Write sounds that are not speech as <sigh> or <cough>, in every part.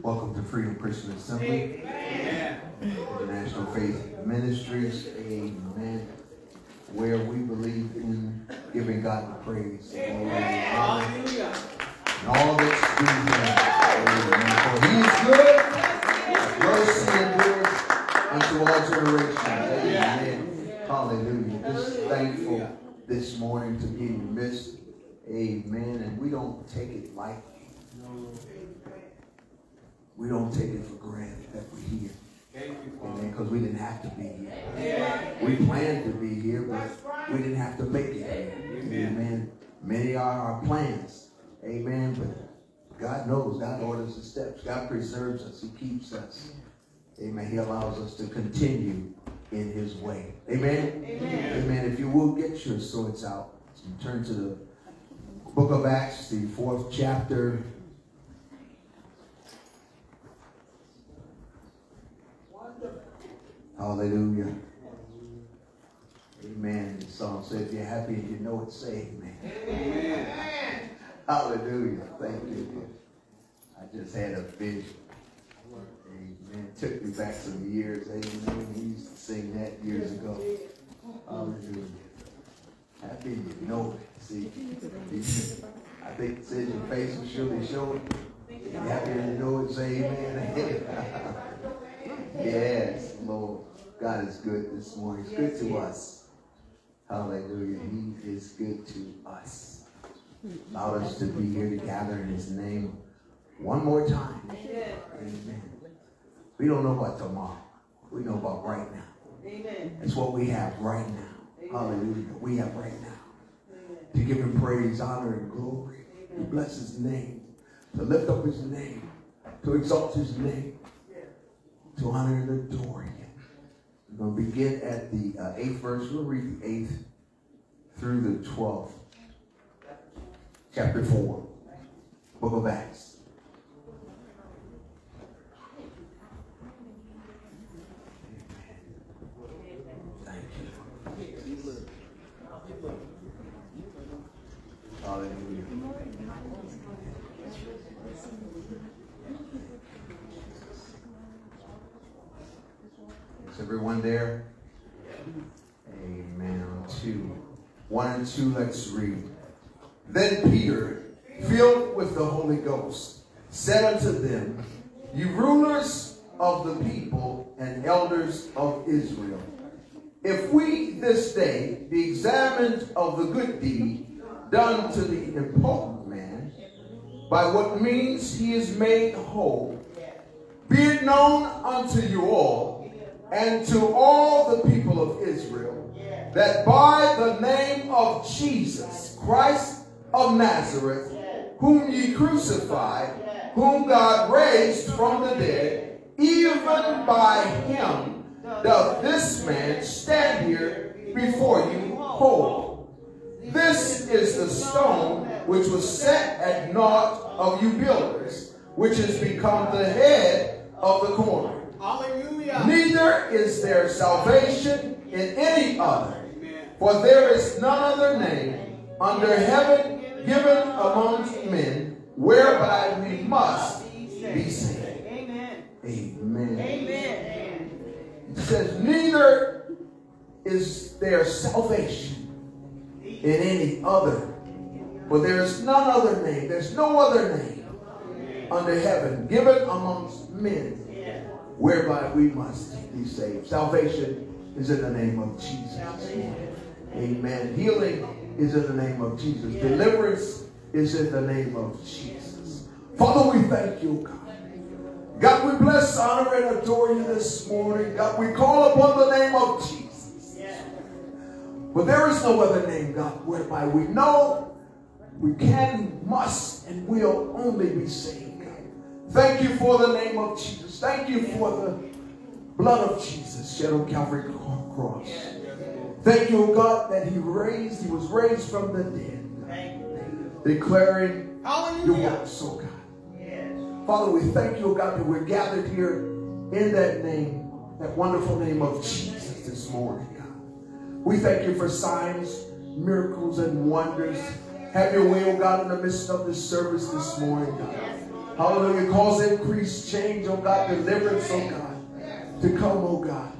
Welcome to Freedom Christian Assembly, Amen. International Faith Ministries, Amen. Where we believe in giving God the praise, Hallelujah. and all that's due Him. Amen. For He is good, mercy endures unto all generations. Amen. Hallelujah. Just thankful this morning to be in your midst. Amen. And we don't take it lightly. We don't take it for granted that we're here. Amen. Because we didn't have to be here. We planned to be here, but we didn't have to make it here. Amen. Many are our plans. Amen. But God knows. God orders the steps. God preserves us. He keeps us. Amen. He allows us to continue in his way. Amen. Amen. Amen. If you will get your swords out, turn to the book of Acts, the fourth chapter. Hallelujah. Amen. The song says, if you're happy and you know it, say amen. Amen. Hallelujah. Thank you. I just had a vision. Amen. Took me back some years. Amen. We used to sing that years ago. Hallelujah. Happy you know it. See, I think it says your face will surely show it. Happy you know it. Say amen. <laughs> yes, Lord. God is good this morning. He's good to us. Hallelujah. He is good to us. Allowed us to be here to gather in his name one more time. Amen. We don't know about tomorrow. We know about right now. Amen. It's what we have right now. Amen. Hallelujah. We have right now. Amen. To give him praise, honor, and glory. Amen. To bless his name. To lift up his name. To exalt his name. To honor and adore him. We're going to begin at the uh, eighth verse. We'll read the eighth through the twelfth. Chapter 4. Book of Acts. Thank you. Hallelujah. Is everyone there? Amen. Two. One and two, let's read. Then Peter, filled with the Holy Ghost, said unto them, You rulers of the people and elders of Israel, if we this day be examined of the good deed done to the important man, by what means he is made whole, be it known unto you all and to all the people of Israel that by the name of Jesus Christ of Nazareth, whom ye crucified, whom God raised from the dead, even by him doth this man stand here before you whole. This is the stone which was set at naught of you builders, which has become the head of the corner. Hallelujah. Neither is there salvation in any other, for there is none other name under heaven given amongst men whereby we must be saved. Amen. Amen. Amen. It says, neither is there salvation in any other. For there is none other name, there's no other name under heaven given amongst men whereby we must be saved. Salvation is in the name of Jesus. Amen. Healing is in the name of Jesus. Deliverance is in the name of Jesus. Father, we thank you, God. God, we bless, honor, and adore you this morning. God, we call upon the name of Jesus. But there is no other name, God, whereby we know we can, must, and will only be saved. Thank you for the name of Jesus. Thank you for the blood of Jesus shed on Calvary cross. Thank you, God, that He raised, He was raised from the dead. Declaring your works, oh God. Father, we thank you, oh God, that we're gathered here in that name, that wonderful name of Jesus this morning. God. We thank you for signs, miracles, and wonders. Have your way, oh God, in the midst of this service this morning, God. Hallelujah. Cause increase, change, oh God, deliverance, oh God, to come, oh God.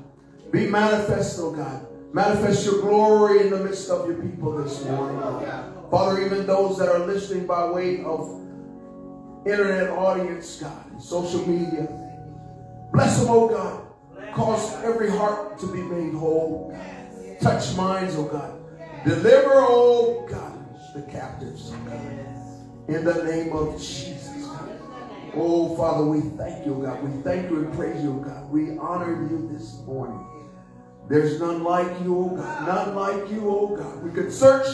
Be manifest, oh God. Manifest your glory in the midst of your people this morning. Oh Father, even those that are listening by way of internet audience, God, social media, bless them, oh God. Cause every heart to be made whole. Touch minds, oh God. Deliver, oh God, the captives, oh In the name of Jesus. Oh, Father, we thank you, God. We thank you and praise you, God. We honor you this morning. There's none like you, oh God. None like you, oh God. We could search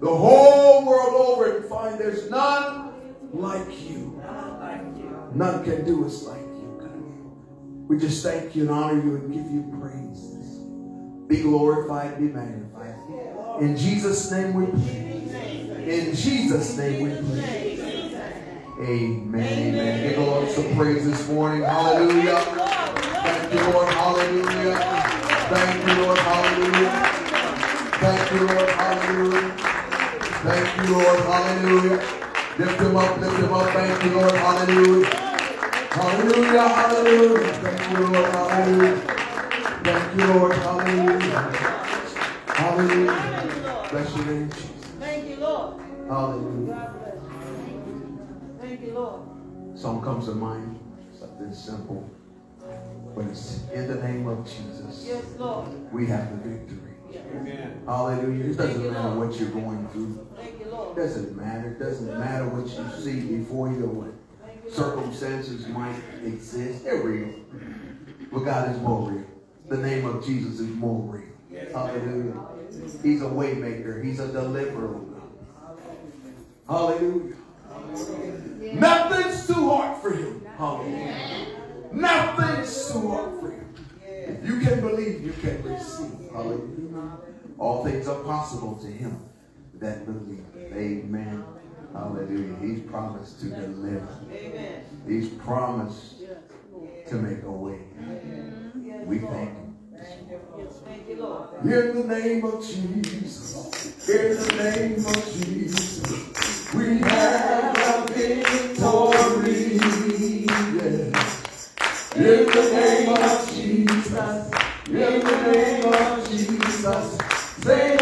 the whole world over and find there's none like you. None can do us like you, God. We just thank you and honor you and give you praise. Be glorified, be magnified. In Jesus' name we pray. In Jesus' name we pray. Amen. Amen. Give the Lord some praise this morning. Hallelujah. Thank you, Lord. Hallelujah. Thank you, Lord. Hallelujah. Thank you, Lord. Hallelujah. Thank you, Lord. Hallelujah. Lift him up, lift him up. Thank you, Lord. Hallelujah. Hallelujah. Hallelujah. Thank you, Lord. Hallelujah. Thank you, Lord. Hallelujah. Hallelujah. Bless your name, Jesus. Thank you, Lord. Hallelujah. Thank you, Lord. Song comes to mind, something simple, but it's in the name of Jesus. Yes, Lord. We have the victory. Amen. Hallelujah. It doesn't you, matter Lord. what you're going through. Thank you, It Lord. doesn't matter. It doesn't matter what you see before you or what Thank you, Lord. circumstances might exist. They're real. But God is more real. The name of Jesus is more real. Hallelujah. He's a waymaker. He's a deliverer. Hallelujah. Nothing's too hard for him. Hallelujah. Nothing's too hard for him. If you can believe, you can receive. Hallelujah. All things are possible to him that believe. Amen. Hallelujah. He's promised to deliver. He's promised to make a way. We thank In the name of Jesus, in the name of Jesus, we have the victory. Yes. In the name of Jesus, in the name of Jesus, Satan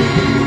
you.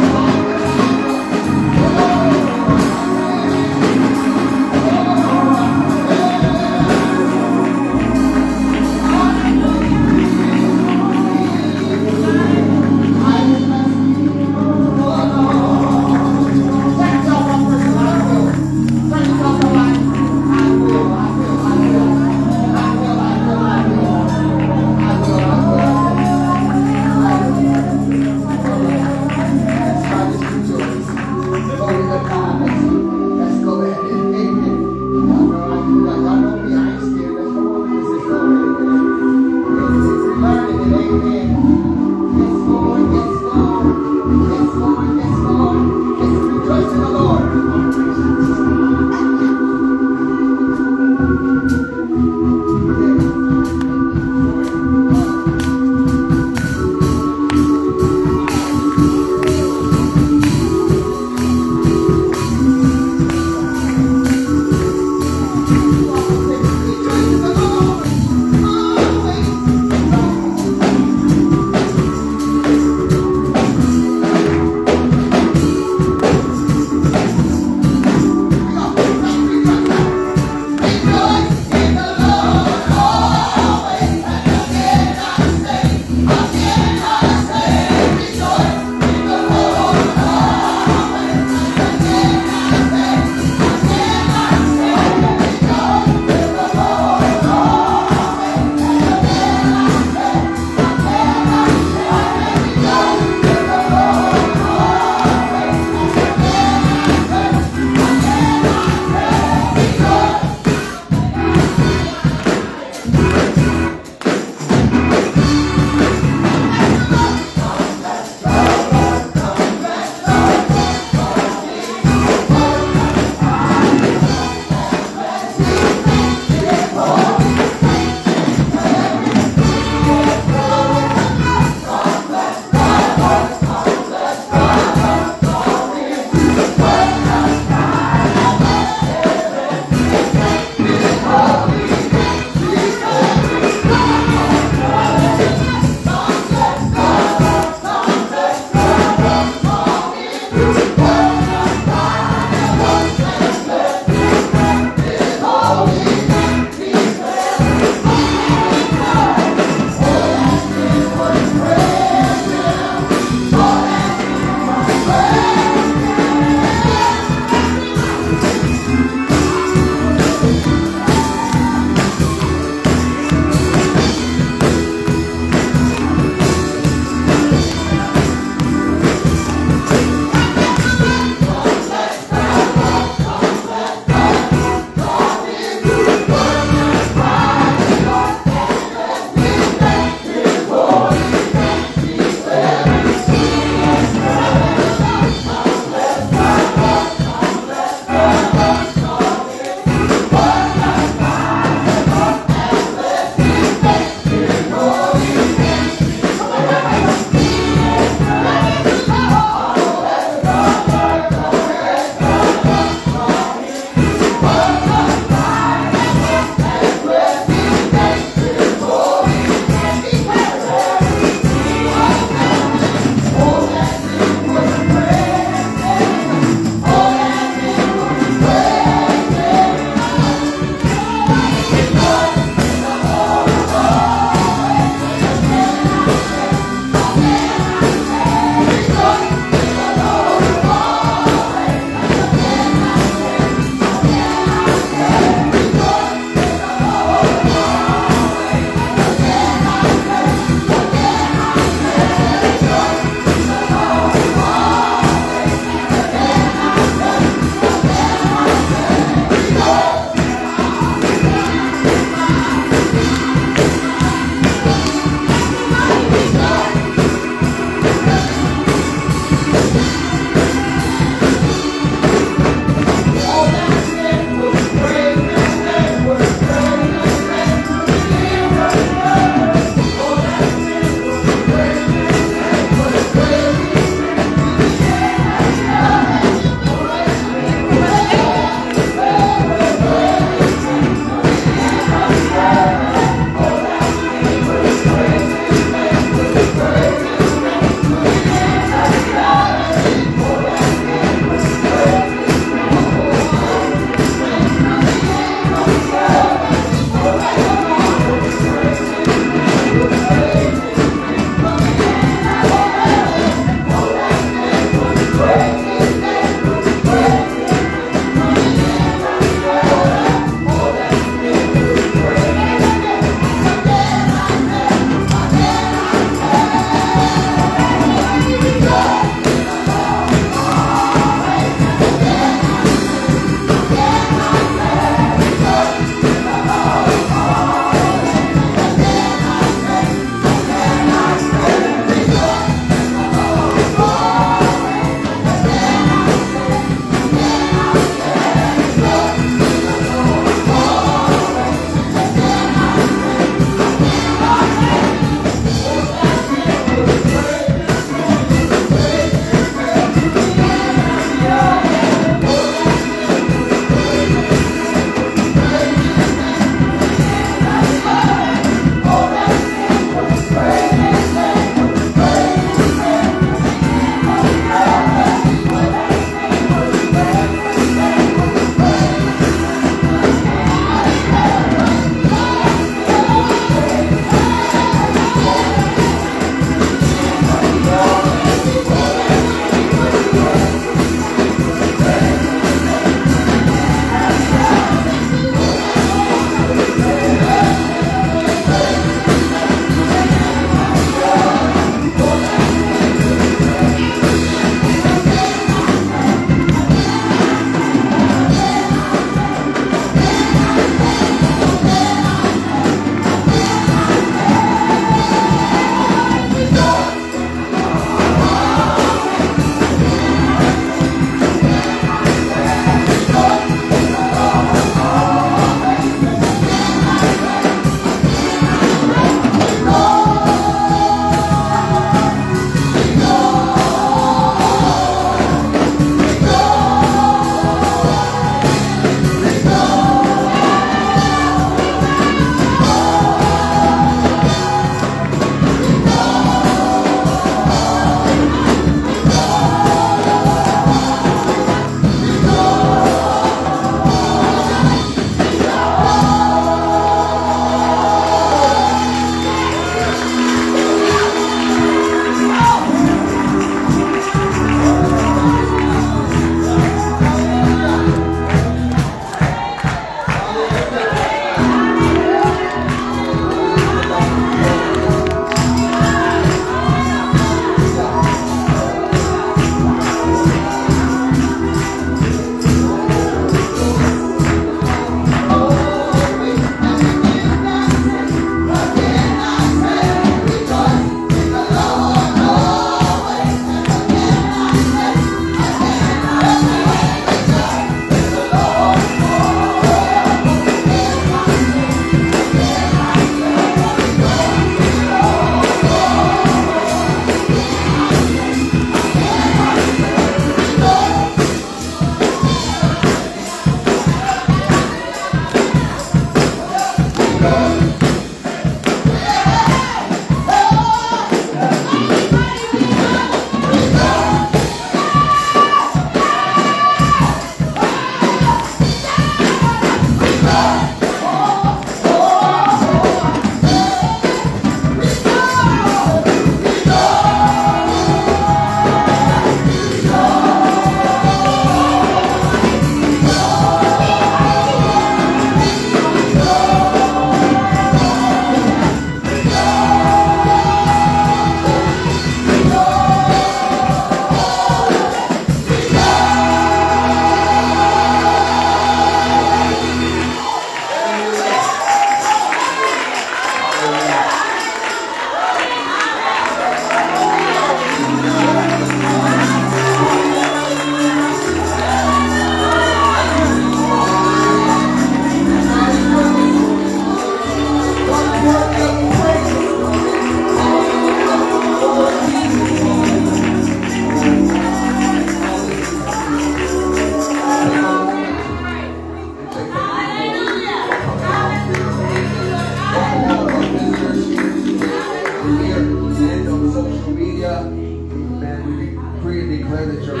Declare that your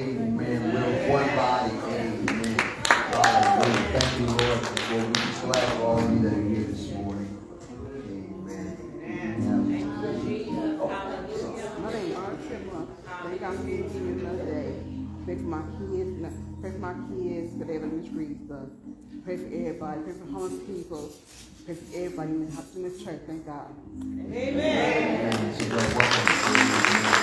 Amen. We're one body. Amen. Hallelujah. Thank you, Lord. Well, we're just glad for all of you that are here this morning. Amen. My name is Art Trimmer. Thank God for giving me another day. Pray for my kids, pray for my kids, because they live in the streets. Uh, pray for everybody. Pray for homeless people. Pray for everybody in the house in this church. Thank God. Amen. So, Lord,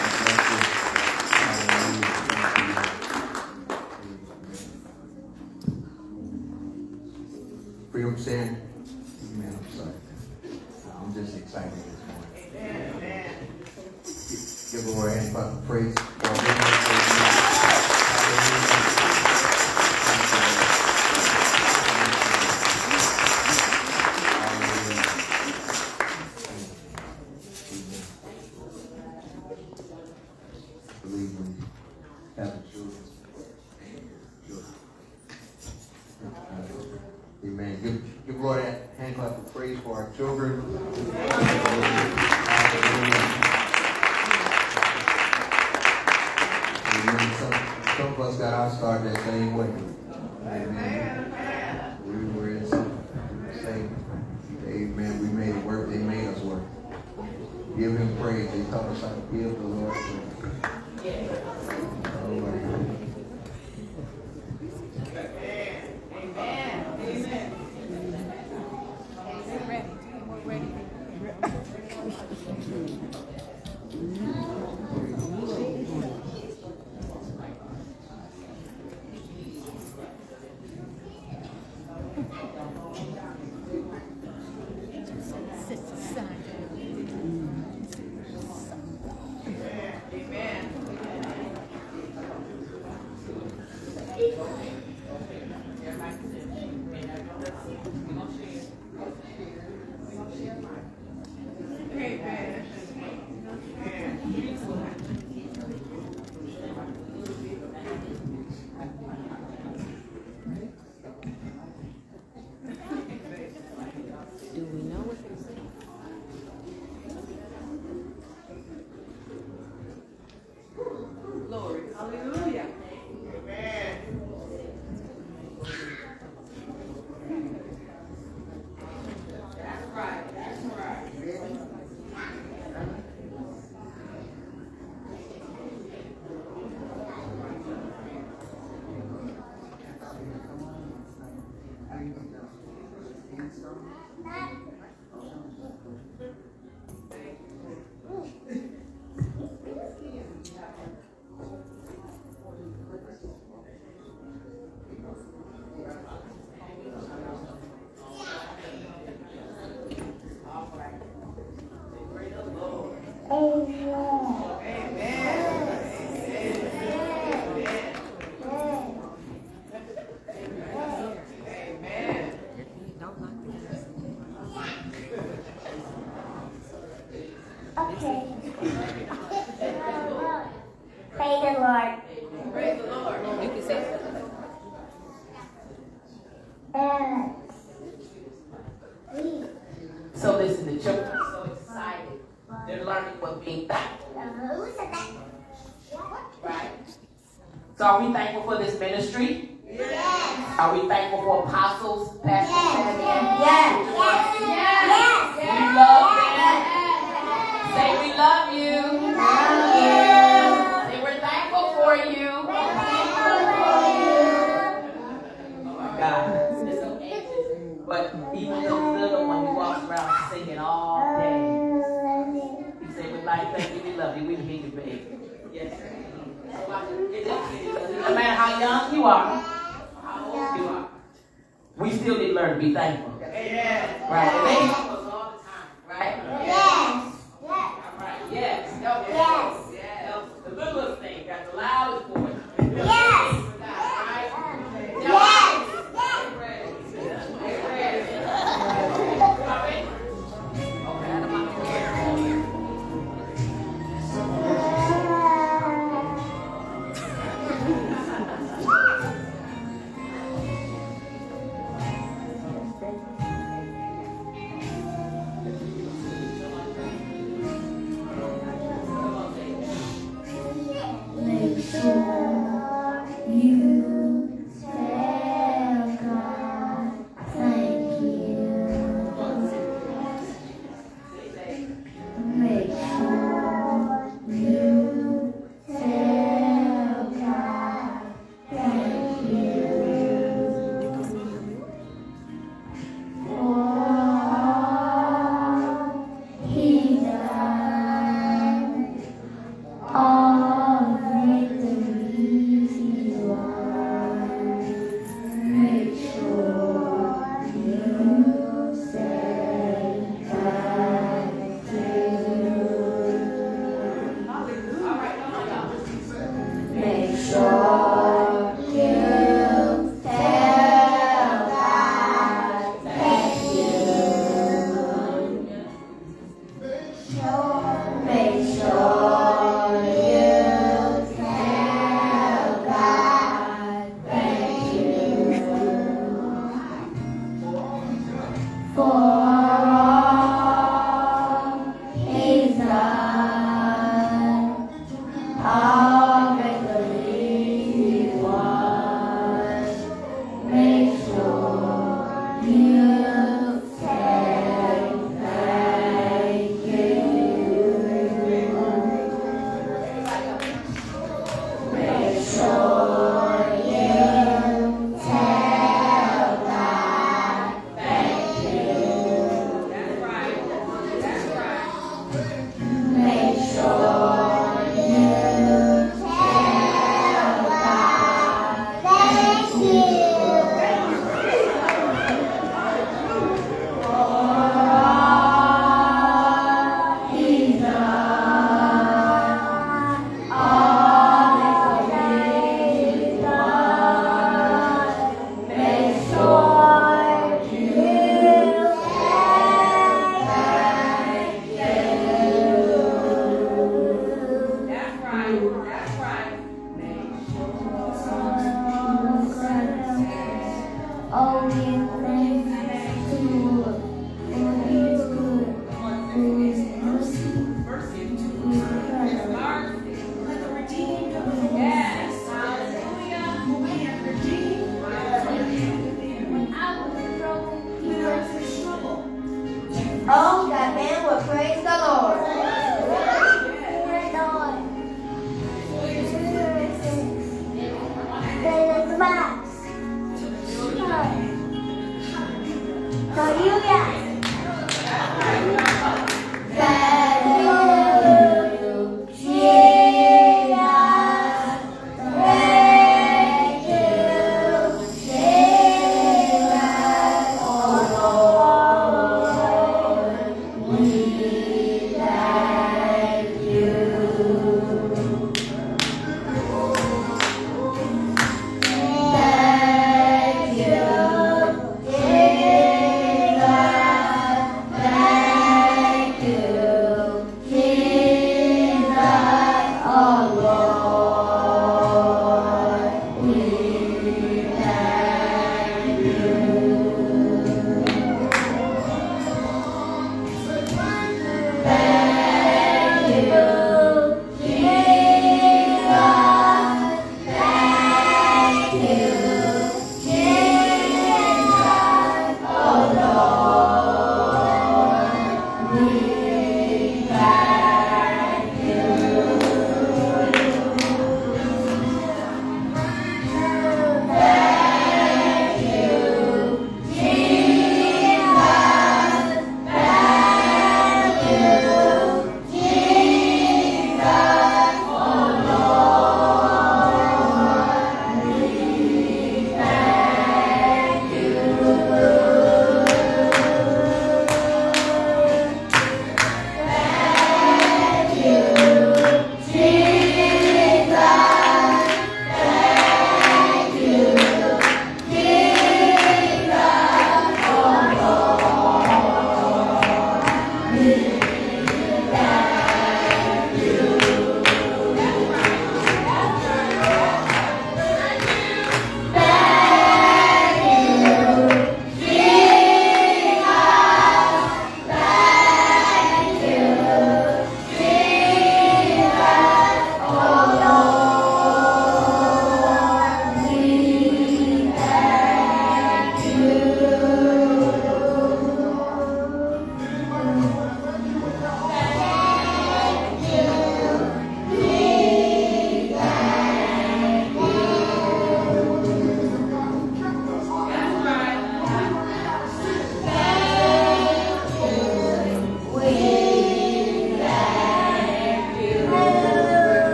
welcome. Freedom stand. Amen. I'm sorry. I'm just excited this morning. Amen. Give the Lord a hand clap of praise. Praise the Lord. Praise the Lord. You can say. Uh, So listen, the children are so excited. They're learning what being thankful, who said that? right? So are we thankful for this ministry? Yes. Are we thankful for apostles, pastors, Yes. champions? Yes. Yes. We love them love you. We love you. Say we're thankful for you. Oh my God. But even the little one who walks around singing all day. He said, we like, thank you, we love you. We need you, baby. Yes, sir. No matter how young you are, how old you are, we still need to learn to be thankful. Right? Amen. Right? Yes. Yes. Help. Yes. yes. Help. The littlest thing got the loudest voice.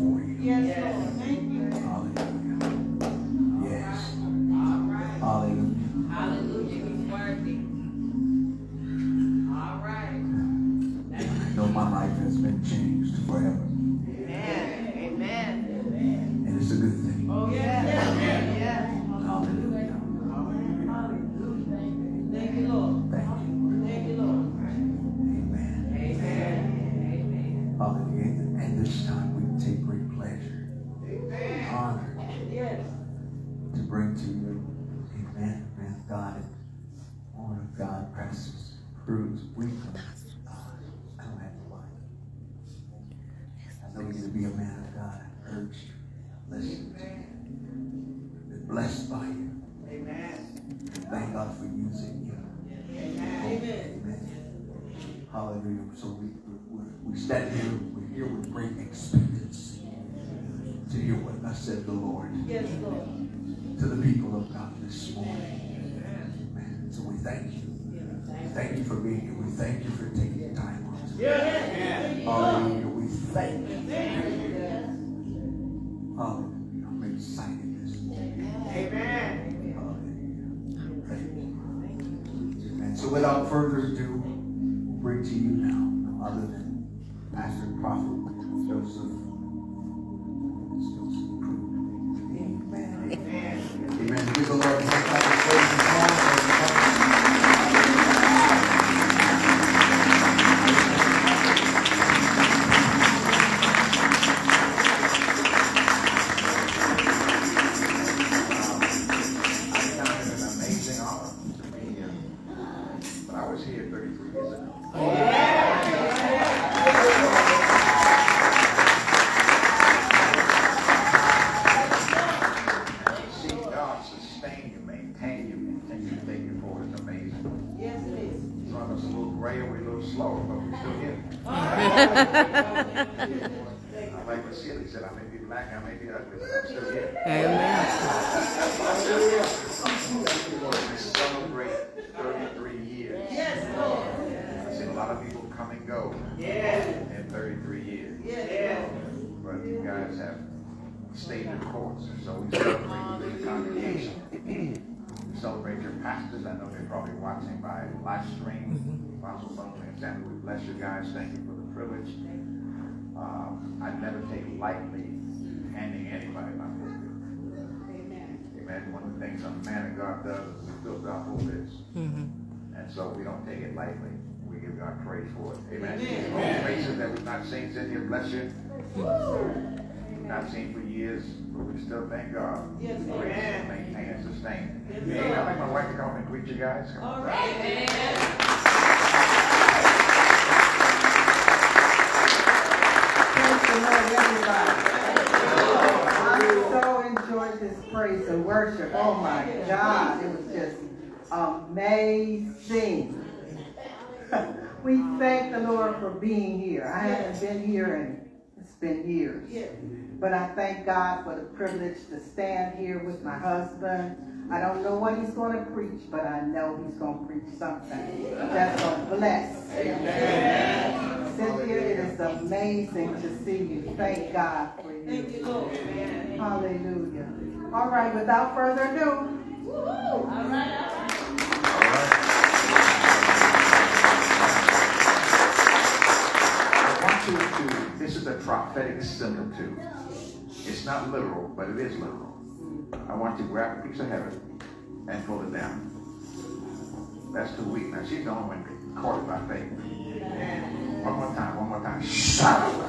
Thank God for you. Hallelujah. Woman of God. We come, uh, I don't have to lie. I know you to be a man of God. I urge you, listen to you. Been blessed by you. Amen. Thank God for using you. Amen. Hallelujah. So we, we, we stand here, we're here with great expectancy to hear what I said the Lord Yes, Lord. to the people of God this morning. So we thank you. Thank you for being here. We thank you for taking the time out. today. Hallelujah. We thank you. Hallelujah. I'm excited this morning. Amen. Hallelujah. Thank you. Amen. So without further ado, we'll bring to you now, no other than Pastor Prophet Joseph. Joseph live stream. Apostle Lonely and Sandy, we bless you guys. Thank you for the privilege. Um, I never take lightly handing anybody my book. Amen. Amen. One of the things a man of God does is we build our whole list. And so we don't take it lightly. We give God praise for it. Amen. All faces that we've not seen sit here, bless you. Not seen for years, but we still thank God. Yes, Praise amen. and maintain and sustain. Yes, Hey, Lord. I'd like my wife to come and greet you guys. Come on. All right. Praise the Lord, everybody. I so enjoyed this praise and worship. Oh my God, it was just amazing. <laughs> We thank the Lord for being here. I haven't been here in it's been years. Yes. But I thank God for the privilege to stand here with my husband. I don't know what he's going to preach, but I know he's going to preach something that's going to bless. Cynthia, it is amazing to see you. Thank God for Thank you. you, Lord. Hallelujah. All right, without further ado, All right. I want to, this is a prophetic similitude. It's not literal, but it is literal. I want you to grab a piece of heaven and pull it down. That's too weak. Now she's the only one caught it by faith. One more time, one more time. Shout.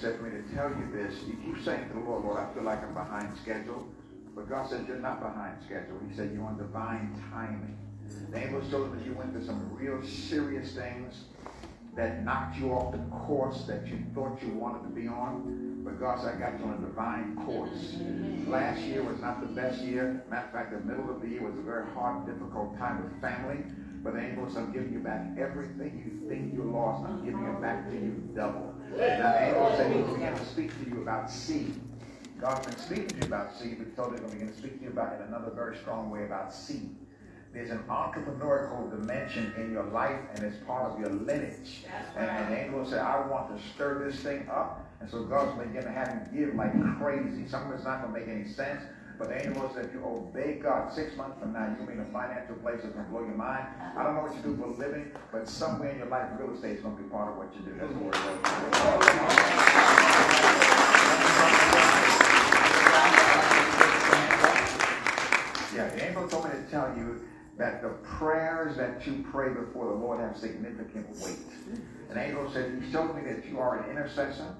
Said for me to tell you this. If you keep saying to the Lord, Lord, I feel like I'm behind schedule. But God said, you're not behind schedule. He said, you're on divine timing. The angel showed me that you went through some real serious things that knocked you off the course that you thought you wanted to be on. But God said, I got you on a divine course. Last year was not the best year. Matter of fact, the middle of the year was a very hard, difficult time with family. But the angel said, I'm giving you back everything you think you lost. I'm giving it back to you double. Now, angel said, he began to speak to you about seed. God's been speaking to you about seed, but he told he's going to speak to you about it in another very strong way about seed. There's an entrepreneurial dimension in your life, and it's part of your lineage. And, and angel said, I want to stir this thing up. And so God's going to have you give like crazy. Some of it's not going to make any sense, But the angel if you obey God six months from now, you'll be in a financial place that's going to blow your mind. I don't know what you do for a living, but somewhere in your life, real estate is going to be part of what you do. That's Yeah, the angel told me to tell you that the prayers that you pray before the Lord have significant weight. An angel said, He showed me that you are an intercessor,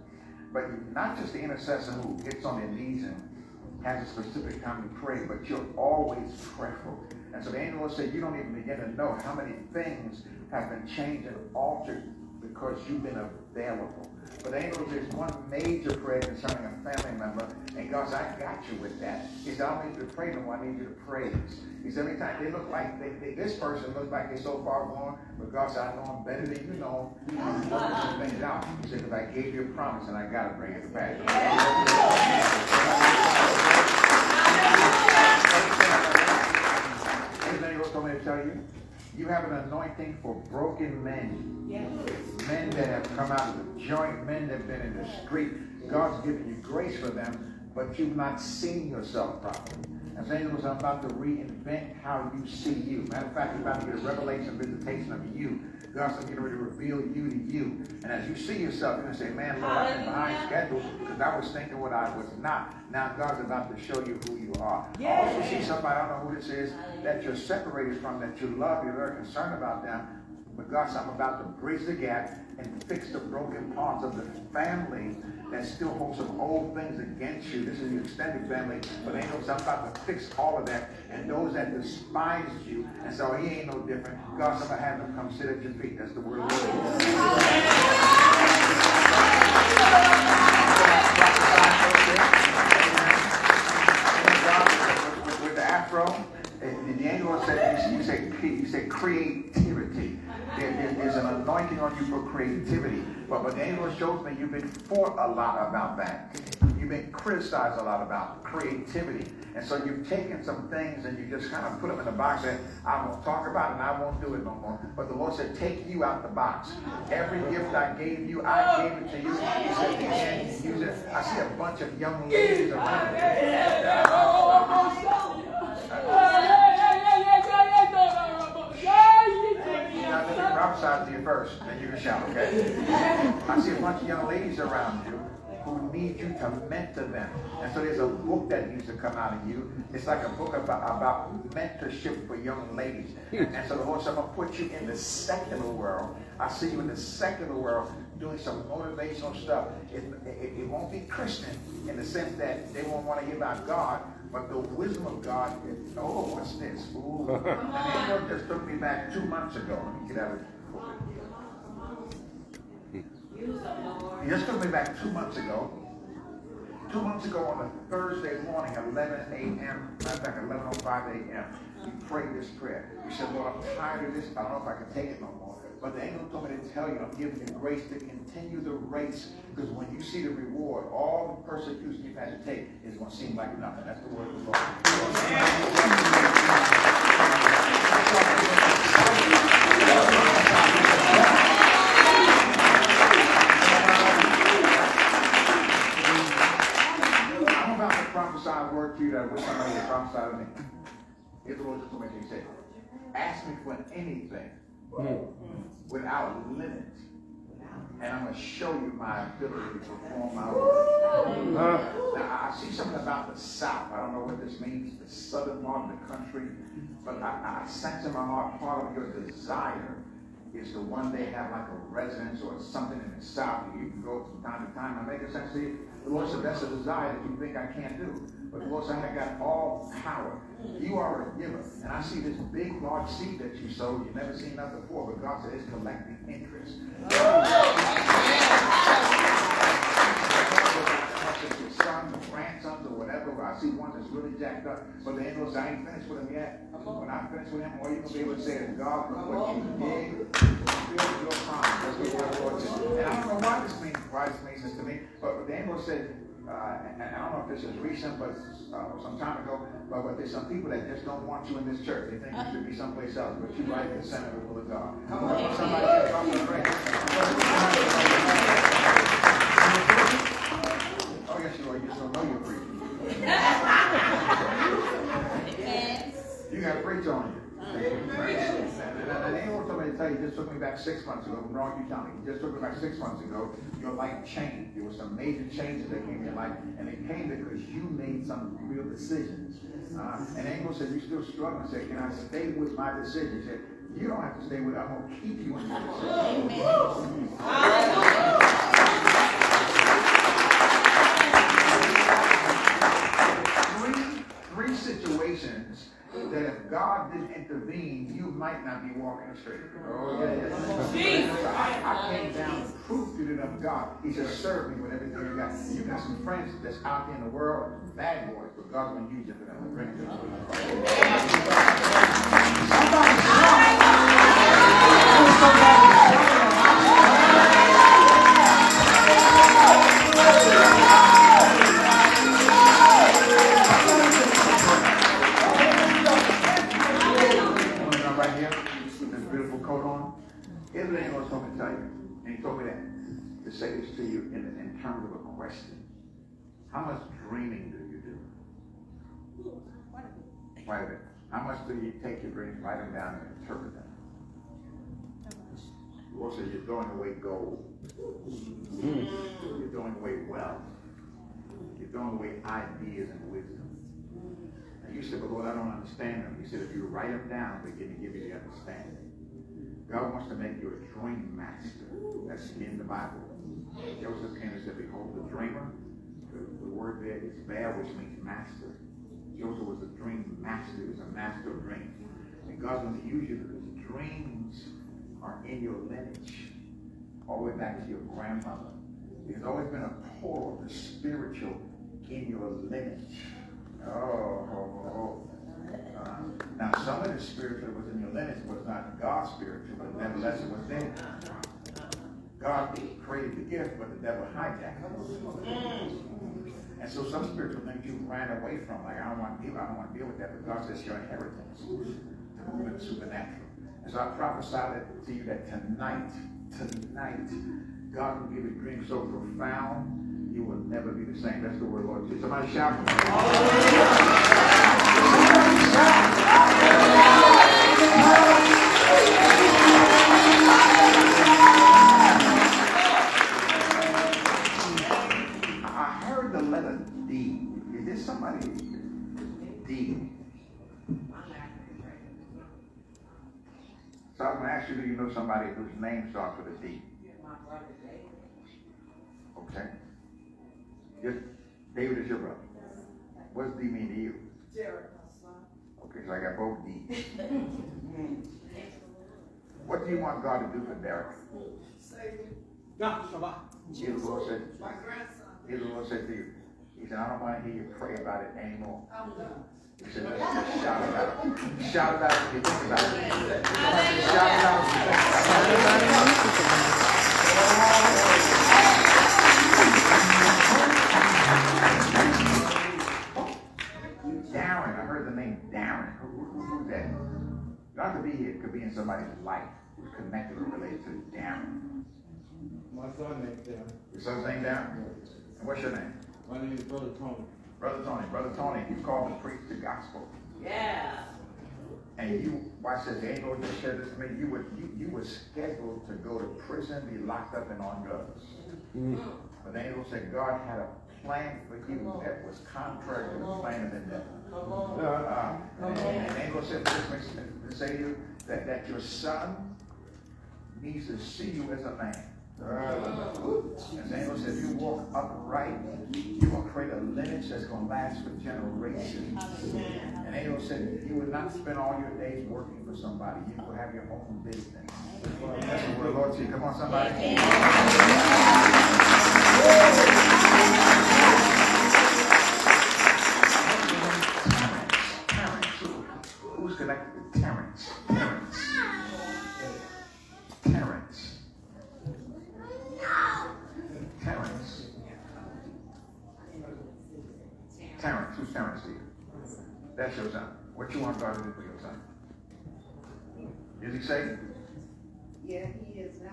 but not just the intercessor who gets on their knees and has a specific time to pray, but you're always prayerful. And so the angel said, You don't even begin to know how many things have been changed and altered because you've been available. But angels, angel says one major prayer concerning a family member, and God said, I got you with that. He said, I don't need you to pray no more, I need you to praise. He said, every time they look like they, they, this person looks like they're so far gone, but God said, I know them better than you know them. I'm working some things out. He said, because I gave you a promise and I got to bring it to pass. Here's the angel told me to tell you. You have an anointing for broken men. Yes. Men that have come out of the joint, men that have been in the street. God's given you grace for them, but you've not seen yourself properly. As angels, I'm about to reinvent how you see you. Matter of fact, you're about to get a revelation, visitation of you. God's getting ready to reveal you to you. And as you see yourself, you're going to say, man, Lord, I've been behind schedule because I was thinking what I was not. Now God's about to show you who you are. Yeah. Oh, also see somebody, I don't know who this is, that you're separated from, that you love, you're very concerned about them. But God I'm about to bridge the gap and fix the broken parts of the family that still holds some old things against you. This is your extended family, but know I'm about to fix all of that. And those that despise you and so he ain't no different. God's going to have them come sit at your feet. That's the word of the Lord. With the afro, the angel said, you say, you say creativity. There, there's an anointing on you for creativity. But, but the shows me you've been fought a lot about that. You've been criticized a lot about creativity. And so you've taken some things and you just kind of put them in the box and I won't talk about it and I won't do it no more. But the Lord said, take you out the box. Every gift I gave you, I gave it to you. He said, use it. I see a bunch of young ladies around Now, let me prophesy to you first, then you can shout, okay? I see a bunch of young ladies around you who need you to mentor them. And so there's a book that needs to come out of you. It's like a book about, about mentorship for young ladies. And so the Lord said, I'm going to put you in the secular world. I see you in the secular world doing some motivational stuff. It, it, it won't be Christian in the sense that they won't want to hear about God, but the wisdom of God is, oh, what's this? Ooh. <laughs> And Lord just took me back two months ago. Let me get out of. He just took me back two months ago. Two months ago on a Thursday morning, 11 a.m., of fact, 11.05 a.m., you prayed this prayer. You said, Lord, I'm tired of this. I don't know if I can take it no more. But the angel told me to tell you, I'm giving you grace to continue the race. Because when you see the reward, all the persecution you've had to take is going to seem like nothing. That's the word of the Lord. I'm about to prophesy a word to you that I wish somebody would prophesy to me. Here's the Lord just told me to say, ask me for anything Mm. without limit. And I'm going to show you my ability to perform my word. Now, I see something about the South. I don't know what this means, the southern part of the country. But I, I sense in my heart part of your desire is to one day have like a residence or something in the South. You can go from time to time. I make a sense to you. The Lord said that's a desire that you think I can't do. But the Lord said I got all power. You are a giver. And I see this big, large seed that you sowed. You've never seen that before. But God said it's collecting interest. Your sons or grandsons or whatever. I see one that's really jacked up. But the angel I ain't finished with him yet. When I finish with him, all you're going to be able to say is, God, look what you did. Fulfill your promise. That's what the Lord said. And I don't know why this means, why this means this to me. But the angel said, uh, and, and, I don't know if this is recent, but uh, some time ago, but, but there's some people that just don't want you in this church. They think you should be someplace else, but you're right in the center of the will of God. Somebody just talk to Oh, yes, you are. You just don't know you're preaching. You got to preach on you. And, and, and the angel told me to tell you, just took me back six months ago. Wrong, you tell me. Just took me back six months ago. Your life changed. There were some major changes that came in your life, and it came because you made some real decisions. Uh, and the angel said, you're still struggling. I said, can I stay with my decision? He said, you don't have to stay with it. I'm going to keep you in your decision. Three, three situations that if God didn't intervene, you might not be walking straight. Oh, yeah, yeah. So I, I came down to prove to them God. He said, serve me with everything you got. You got some friends that's out there in the world, bad boys, but God's going to use you for here with this beautiful coat on. Amos told me to tell you. And he told me that to say this to you in, in terms of a question. How much dreaming? How much do you take your dreams, write them down, and interpret them? The Lord you're throwing away gold. Hmm. You're throwing away wealth. You're throwing away ideas and wisdom. And you said, but Lord, I don't understand them. He said, if you write them down, begin to give you the understanding. God wants to make you a dream master. That's in the Bible. Joseph came and said, behold, the dreamer. The, the word there is bear, which means master. Joseph was a dream master. He was a master of dreams. And God's going to use you because dreams are in your lineage. All the way back to your grandmother. There's always been a pull of the spiritual in your lineage. Oh, oh, oh. Uh, now, some of the spiritual was in your lineage was not God's spiritual, but nevertheless it was there. God created the gift, but the devil hijacked it. And so some spiritual things you ran away from, like I don't want to deal, I don't want to deal with that, but God says your inheritance the supernatural. And so I prophesied to you that tonight, tonight, God will give you dreams so profound, you will never be the same. That's the word, Lord. Somebody shout. I you, know somebody whose name starts with a D? Okay. Yes, David is your brother. What's D mean to you? Okay, so I got both D's. <laughs> what do you want God to do for Derek? Here's the Lord said, here's the Lord said to you. He said, I don't want to hear you pray about it anymore. He said, let's just shout it. Shout about it if you think about it. Shout it if you think about it. Darren, I heard the name Darren. Who, who, who's that? You have to be here. Could be in somebody's life who's connected or related to Darren. My son named Darren. Your son's name Darren? And what's your name? My name is Brother Tony. Brother Tony. Brother Tony, you called to preach the gospel. Yeah. And you, watch this, the angel just said this to me, you were, you, you were scheduled to go to prison, be locked up and on drugs. But the angel said God had a plan for you that was contrary to the plan of the devil. Uh, and, and the angel said this to say to you that, that your son needs to see you as a man. And the angel said, you walk upright, going to create a lineage that's going to last for generations. And the angel said, you will not spend all your days working for somebody. You will have your own business. That's the word of the Lord to you. Come on, somebody. That's your son. What you want God to do for your son? Is he saved? Yeah, he is now.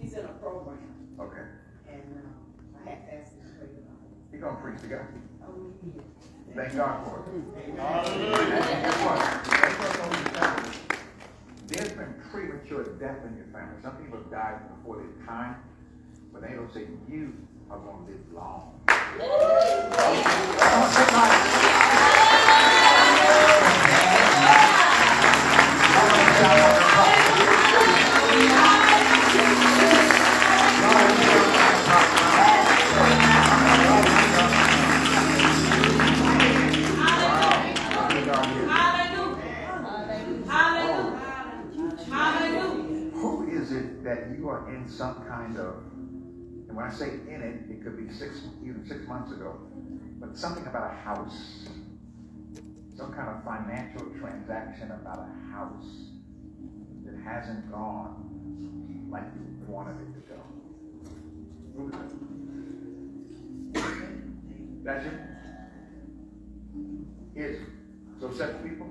He's in a program, Okay. and uh, I have to ask him to pray about it. He gonna preach the gospel. Oh, he is. Thank God for it. And guess what? Guess what those are telling you? There's been premature death in your family. Some people have died before their time, but they don't say you are going to live long. Who is it that you are in some kind of, when I say in it, it could be six, even six months ago, but something about a house, some kind of financial transaction about a house that hasn't gone like you wanted it to go. It? That's you? Is so seven people?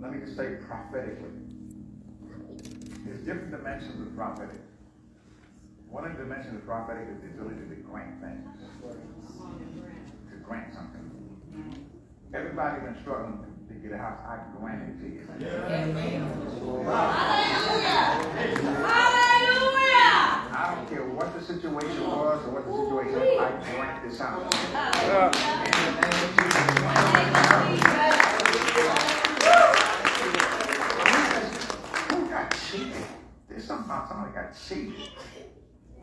Let me just say prophetically. There's different dimensions of prophetic. One of the dimensions of prophetic is the ability to grant things. To grant something. Everybody been struggling to get a house. I grant it to you. I don't care what the situation was or what the situation is. I grant this house. In the of Jesus. Who got cheated? There's something about somebody got cheated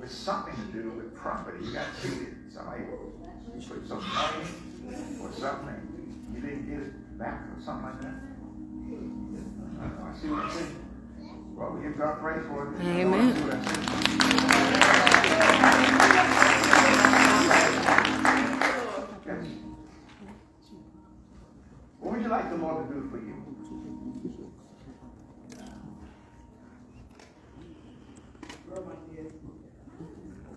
with something to do with property. You got cheated. Somebody put some money or something, you didn't get it back or something like that. I. I see what I'm saying. Well, we give God praise for it. Amen. I see what I'm saying. Yes. What would you like the Lord to do for you? What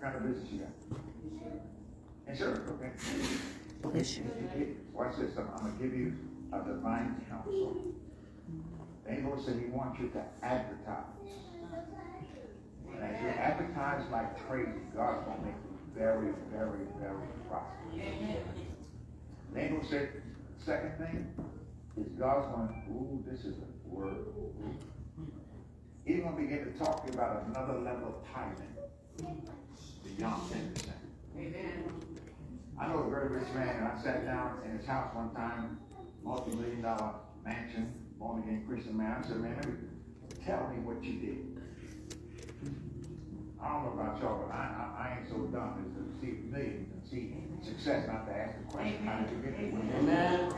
kind of business you got? Insurance, okay. Watch this, I'm, I'm gonna give you a divine counsel. The angel said he wants you to advertise. And as you advertise like crazy, God's gonna make you very, very, very prosperous. The angel said, second thing, is God's going, ooh, this is a word. He's going to begin to talk to you about another level of tithing beyond 10%. I know a very rich man, and I sat down in his house one time, multi-million dollar mansion, born again Christian man. I said, man, let me, tell me what you did. I don't know about y'all, but I, I, I ain't so dumb as to see millions and see success, not to ask the question, how did you get there? Amen.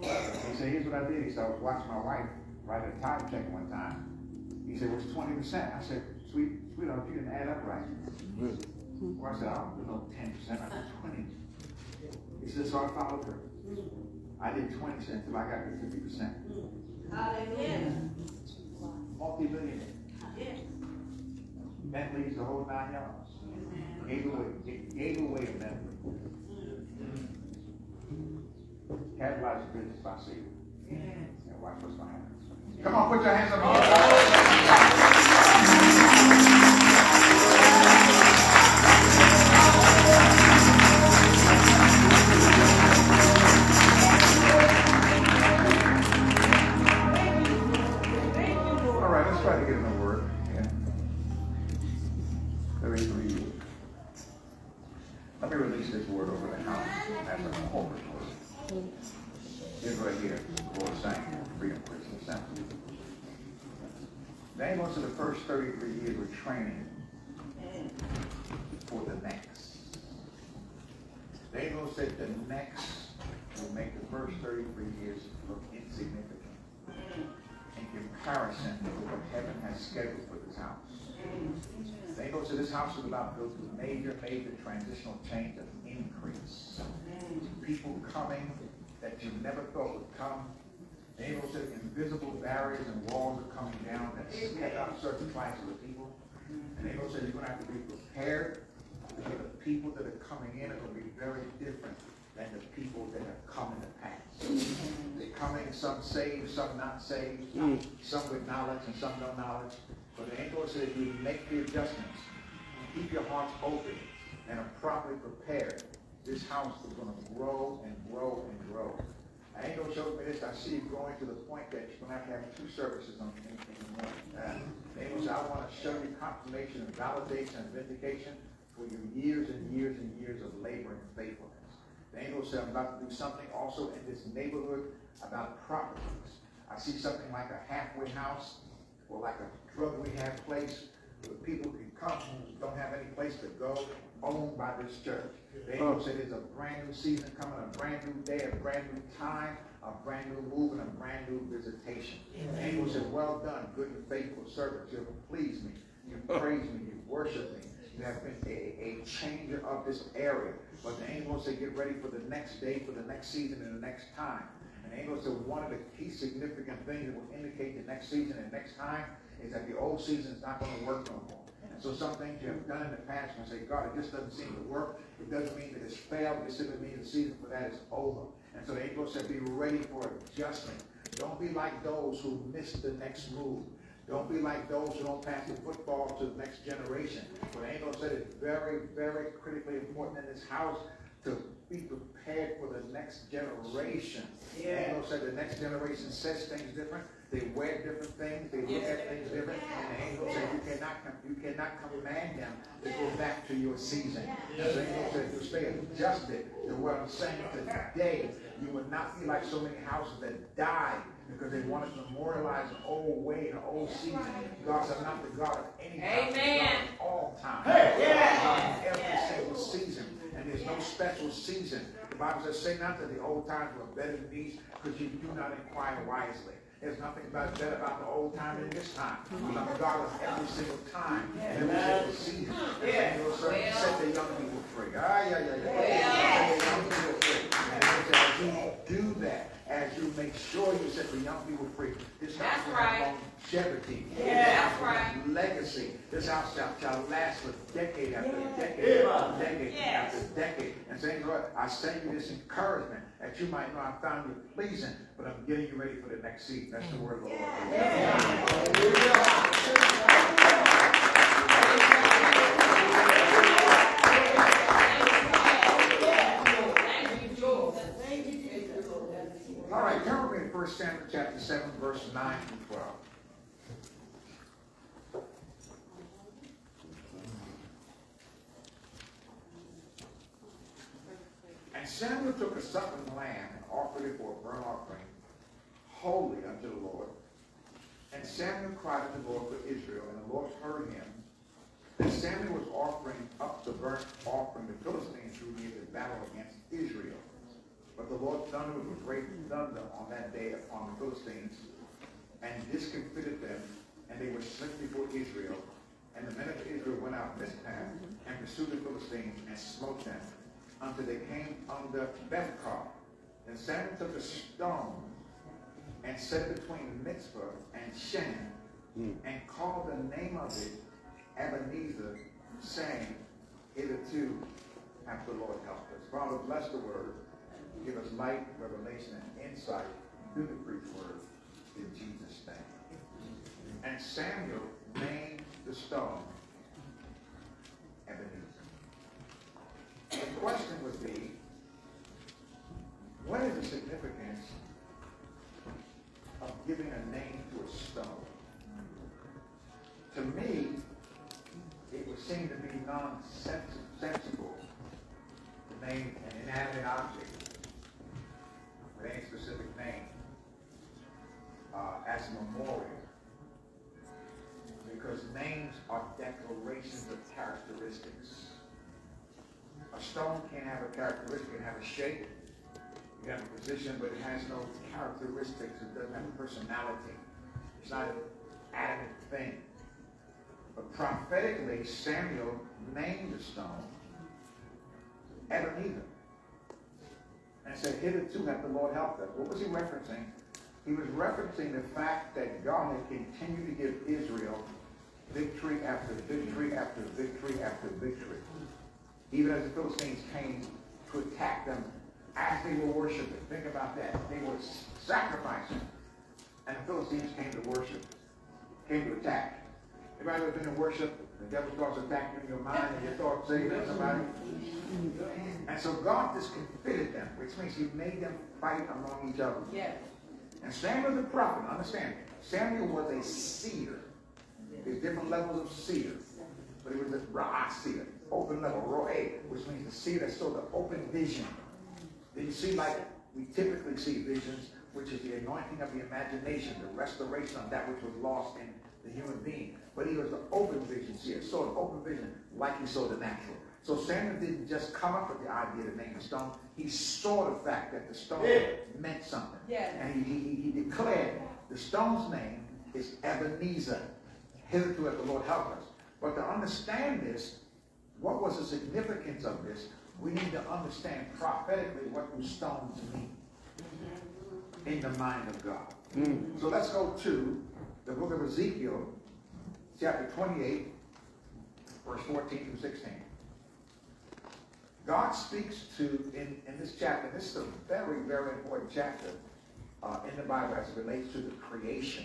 He said, here's what I did. He said, I was watching my wife write a tithe check one time. He said, what's 20%? I said, sweet, sweetheart, you didn't add up right. Well, I said, I don't do no 10%, I did 20. He said, so I followed her. Mm-hmm. I did 20 cents until I got to 50%. Mm-hmm. Hallelujah. Multi-millionaire. Bentleys, the whole nine yards. Mm-hmm. Gave away, gave away a Bentley. Capitalize your business by saving. And watch what's going to happen. Come on, put your hands up. People coming that you never thought would come. They go to invisible barriers and walls are coming down that set up certain classes of people. And go say you're going to have to be prepared because the people that are coming in are going to be very different than the people that have come in the past. They're coming, some saved, some not saved, some with knowledge and some no knowledge. But the angel says you make the adjustments. Keep your hearts open and are properly prepared this house is going to grow and grow and grow. I ain't show me this. I see it growing to the point that you're gonna have to have two services on the. Uh, the angel said, I want to show you confirmation and validation and vindication for your years and years and years of labor and faithfulness. The angel said, I'm about to do something also in this neighborhood about properties. I see something like a halfway house or like a drug rehab place where people can come who don't have any place to go, owned by this church. The angel said there's a brand new season coming, a brand new day, a brand new time, a brand new move, and a brand new visitation. The angel said, well done, good and faithful servant. You have pleased me. You <laughs> praised me. You worshiped me. You have been a, a changer of this area. But the angel said, get ready for the next day, for the next season, and the next time. And said, one of the key significant things that will indicate the next season and next time is that the old season is not going to work no more. And so some things you have done in the past, you say, God, it just doesn't seem to work. It doesn't mean that it's failed. It simply means the season for that is over. And so angel said, be ready for adjustment. Don't be like those who miss the next move. Don't be like those who don't pass the football to the next generation. But angel said it's very, very critically important in this house to be prepared for the next generation. Yeah. The angel said the next generation says things different. They wear different things. They look at things different. And the angel said you cannot you cannot command them to go back to your season. And the angel said you stay adjusted to what I'm saying today. You will not be like so many houses that died because they wanted to memorialize an old way, an old season. God said, I'm not the God of any time. Amen. all time. Hey, yeah. Every single season. And there's no special season. The Bible says, say not that the old times were better than these because you do not inquire wisely. There's nothing about better about the old time than this time. I'm God of every single time, every single season. Yeah. And well, set the young people free. Ah, yeah, yeah, yeah. Set the young people free. And as you do that, as you make sure you set the young people free, this house will have longevity. Yeah, that's right. Legacy. This house shall, shall last for decade after decade after decade after decade. And saying, Lord, I send you this encouragement that you might know I found you pleasing, but I'm getting you ready for the next season. That's the word of the Lord. All right, turn with me to 1 Samuel chapter 7, verse 9 through 12. And Samuel took a suckling lamb and offered it for a burnt offering, holy unto the Lord. And Samuel cried unto the Lord for Israel, and the Lord heard him. And Samuel was offering up the burnt offering the Philistines who near the battle against Israel. But the Lord thundered with a great thunder on that day upon the Philistines, and discomfited them, and they were slain before Israel. And the men of Israel went out this path and pursued the Philistines and smote them until they came under Bethcar. Then Samuel took a stone and set between Mizpah and Shen, mm. and called the name of it Ebenezer, saying, Hitherto hath the Lord helped us. Father, bless the word. Give us light, revelation, and insight through the preached word in Jesus' name. And Samuel named the stone Ebenezer. The question would be, what is the significance of giving a name to a stone? To me, it would seem to be nonsensical to name an inanimate object with any specific name uh, as a memorial. Because names are declarations of characteristics. A stone can't have a characteristic, it can have a shape, it can have a position, but it has no characteristics. It doesn't have a personality. It's not an adamant thing. But prophetically, Samuel named the stone Ebenezer. And said, hitherto hath the Lord helped us. What was he referencing? He was referencing the fact that God had continued to give Israel victory after victory after victory after victory. Even as the Philistines came to attack them as they were worshiping. Think about that. They were sacrificing. And the Philistines came to worship, came to attack. Anybody ever been in worship The devil starts attacking your mind and your thoughts saving somebody. And so God just confitted them, which means he made them fight among each other. Yes. And Samuel the prophet, understand, Samuel was a seer. There's different levels of seer. But he was a raw seer, open level, A, which means the seer that saw the open vision. Then you see like we typically see visions, which is the anointing of the imagination, the restoration of that which was lost in the human being. But he was the open vision seer, saw the open vision like he saw the natural. So Samuel didn't just come up with the idea to name the stone. He saw the fact that the stone meant something. Yeah. And he, he, he declared the stone's name is Ebenezer. Hitherto as the Lord help us. But to understand this, what was the significance of this? We need to understand prophetically what do stones mean in the mind of God. Mm. So let's go to the book of Ezekiel, chapter 28, verse 14 through 16. God speaks to, in, in this chapter, this is a very, very important chapter uh, in the Bible as it relates to the creation.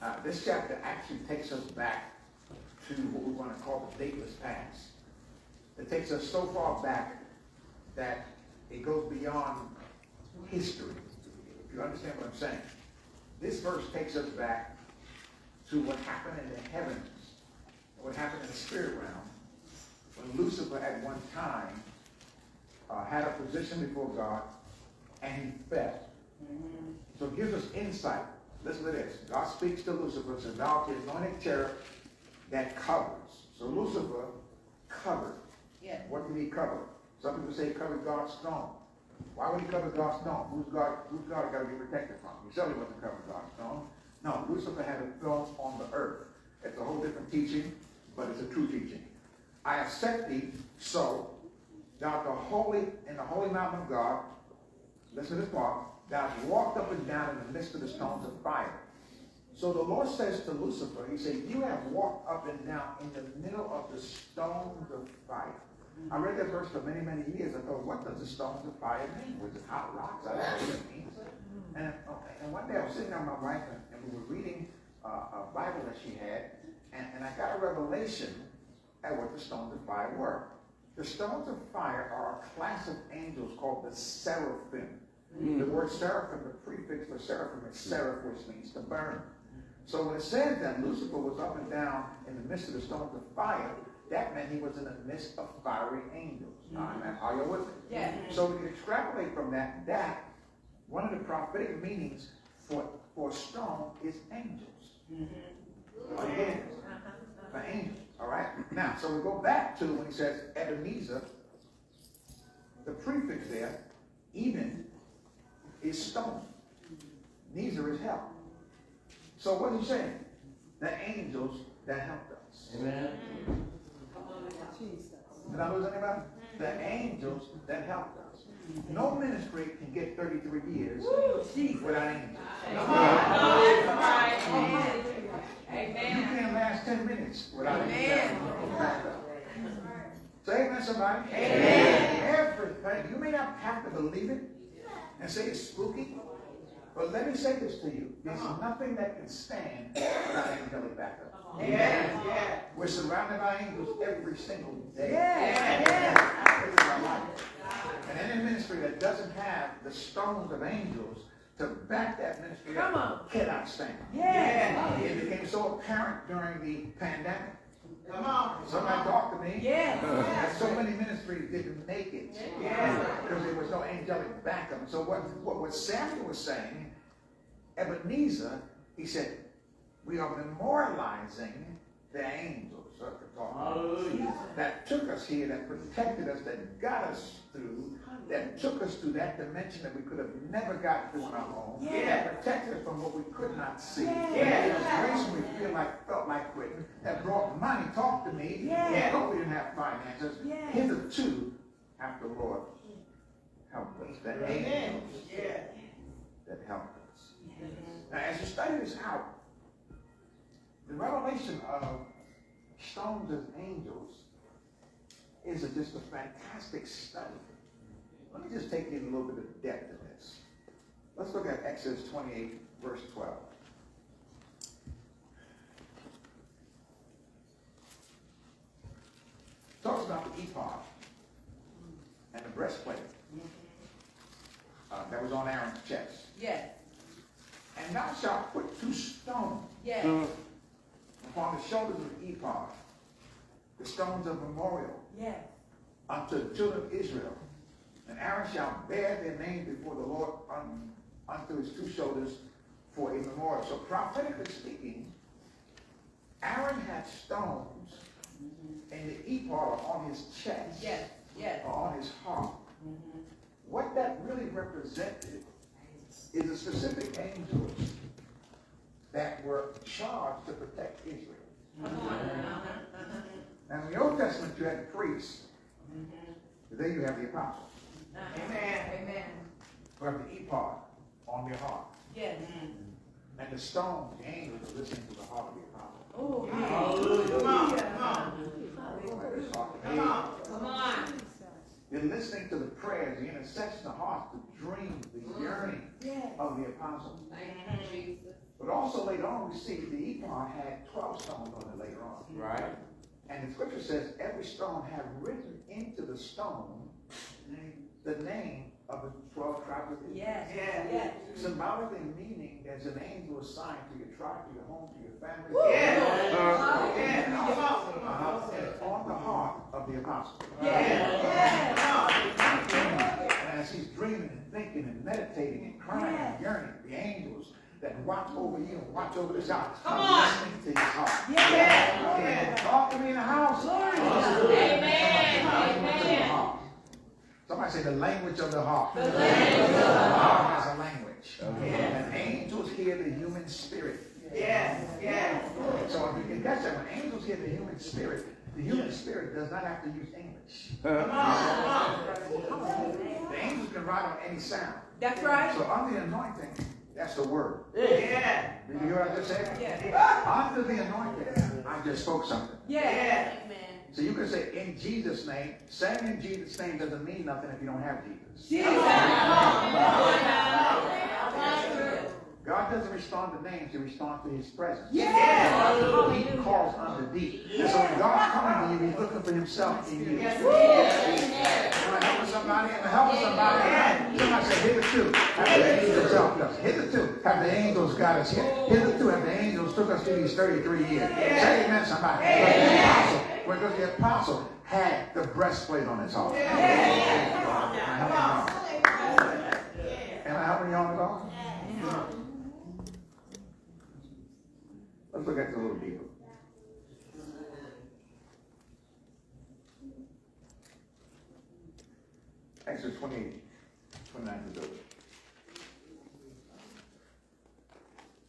Uh, this chapter actually takes us back to what we want to call the dateless past. It takes us so far back that it goes beyond history. If you understand what I'm saying. This verse takes us back to what happened in the heavens, what happened in the spirit realm, when Lucifer at one time uh, had a position before God and he fell. So it gives us insight. Listen to this. God speaks to Lucifer and says, Thou art the anointed cherub that covers. So Lucifer covered. Yes. What did he cover? Some people say he covered God's throne. Why would he cover God's throne? Who's God? Who's God got to be protected from? He certainly wasn't covering God's throne. No, Lucifer had a throne on the earth. It's a whole different teaching, but it's a true teaching. I accept thee so thou the holy in the holy mountain of God. Listen to this part. Thou walked up and down in the midst of the stones of fire. So the Lord says to Lucifer, He said, You have walked up and down in the middle of the stones of fire. I read that verse for many, many years. I thought, what does the stones of fire mean? Was it hot rocks? I don't know what it means. Mm. And, okay, and one day I was sitting down with my wife and, and we were reading uh, a Bible that she had, and, and I got a revelation at what the stones of fire were. The stones of fire are a class of angels called the seraphim. Mm. The word seraphim, the prefix for seraphim is seraph, which means to burn. So when it says that Lucifer was up and down in the midst of the stones of fire, that meant he was in the midst of fiery angels. Amen. Mm. Are you with me? Yeah. So we can extrapolate from that that one of the prophetic meanings for, for stone is angels. Are you getting this? For angels. All right? Now, so we go back to when he says Ebenezer, the prefix there, eben, is stone. Neither is help. So what is he saying? The angels that helped us. Amen. Mm. Did I lose anybody? Mm. The angels that helped us. No ministry can get 33 years without angels. You can't last 10 minutes without angels. Say amen, somebody. Amen. Everything. You may not have to believe it and say it's spooky, but let me say this to you. There's nothing that can stand without angelic backup. Yes, yes. We're surrounded by angels every single day. Yes. This is our life. And any ministry that doesn't have the stones of angels to back that ministry Come on. up cannot stand. Yeah. It became so apparent during the pandemic. Come on. Somebody talked to me. Yes. And so many ministries didn't make it Yes. because there was no angelic backup. So what, what, what Samuel was saying, Ebenezer, he said, we are memorializing the angels Hallelujah. that took us here, that protected us, that got us through, that took us through that dimension that we could have never gotten through on our own. Yeah. That protected us from what we could not see. Yeah. That us grace we feel like felt like quitting. That brought money, talk to me. Yeah. Though we didn't have finances. Yeah. Hitherto, after the Lord helped us. That Amen. angels Yeah. that helped us. Now, as you study this out, the revelation of stones as angels is a, just a fantastic study. Let me just take you in a little bit of depth in this. Let's look at Exodus 28, verse 12. Talks about the ephod and the breastplate uh, that was on Aaron's chest. Yes. And thou shalt put two stones Yes. Upon the shoulders of ephod, the stones of memorial Yes. unto the children of Israel. And Aaron shall bear their name before the Lord un, unto his two shoulders for a memorial. So prophetically speaking, Aaron had stones mm-hmm. and the ephod on his chest Yes. Yes. or on his heart. Mm-hmm. What that really represented is a specific angels that were charged to protect Israel. Uh-huh, uh-huh. Now in the Old Testament you had the priests, but then you have the apostles. Uh-huh. Amen. Amen. who have the ephod on their heart. Yes. Mm-hmm. And the stones, the angels are listening to the heart of the apostle. Oh, Hallelujah. Come on. Come on. Come on. Come on. They're listening to the prayers, the intercession, the heart, the dreams, the mm-hmm. yearning Yes. of the apostle. Thank you, Jesus. But also later on, we see the ephod had 12 stones on it later on. Right. And the scripture says every stone had written into the stone the name of the 12 tribes of Israel. Yes. Yes. Symbolically meaning there's an angel assigned to your tribe, to your home, to your family. Yeah. Uh, Yeah. and Come on. uh, and on the heart of the apostle. Yeah. And as he's dreaming and thinking and meditating and crying and yearning, the angels that watch over you and watch over this house Come are on. listening to his heart. Yeah. Yeah. Talk to me in the house. Glory to Listen God. to me. Amen. Listen to the Amen. Somebody say the language of the heart. The language of the heart has a language. And angels hear the human spirit. Yes. Yes. So if you can catch that, when angels hear the human spirit, the human spirit does not have to use English. Come on. Come on. The angels can write on any sound. That's right. So under the anointing, that's the word. Yeah. Did you hear what I just said? Yeah. Ah, under the anointing, I just spoke something. Yeah. So you can say in Jesus' name. Saying in Jesus' name doesn't mean nothing if you don't have Jesus. Jesus. God doesn't respond to names, he responds to his presence. Yeah. He calls unto deep. And so when God's coming to you, he's looking for himself in you. Yes. Am I helping somebody? Am I helping somebody? Somebody say, hitherto have the angels helped us. Hitherto have the angels got us here. Hitherto have the angels took us through these 33 years. Say amen, somebody. But the apostle, because the apostle had the breastplate on his heart. Am I helping y'all? Am I helping y'all at all? Let's look at a little deeper. Exodus 28, 29 to 30.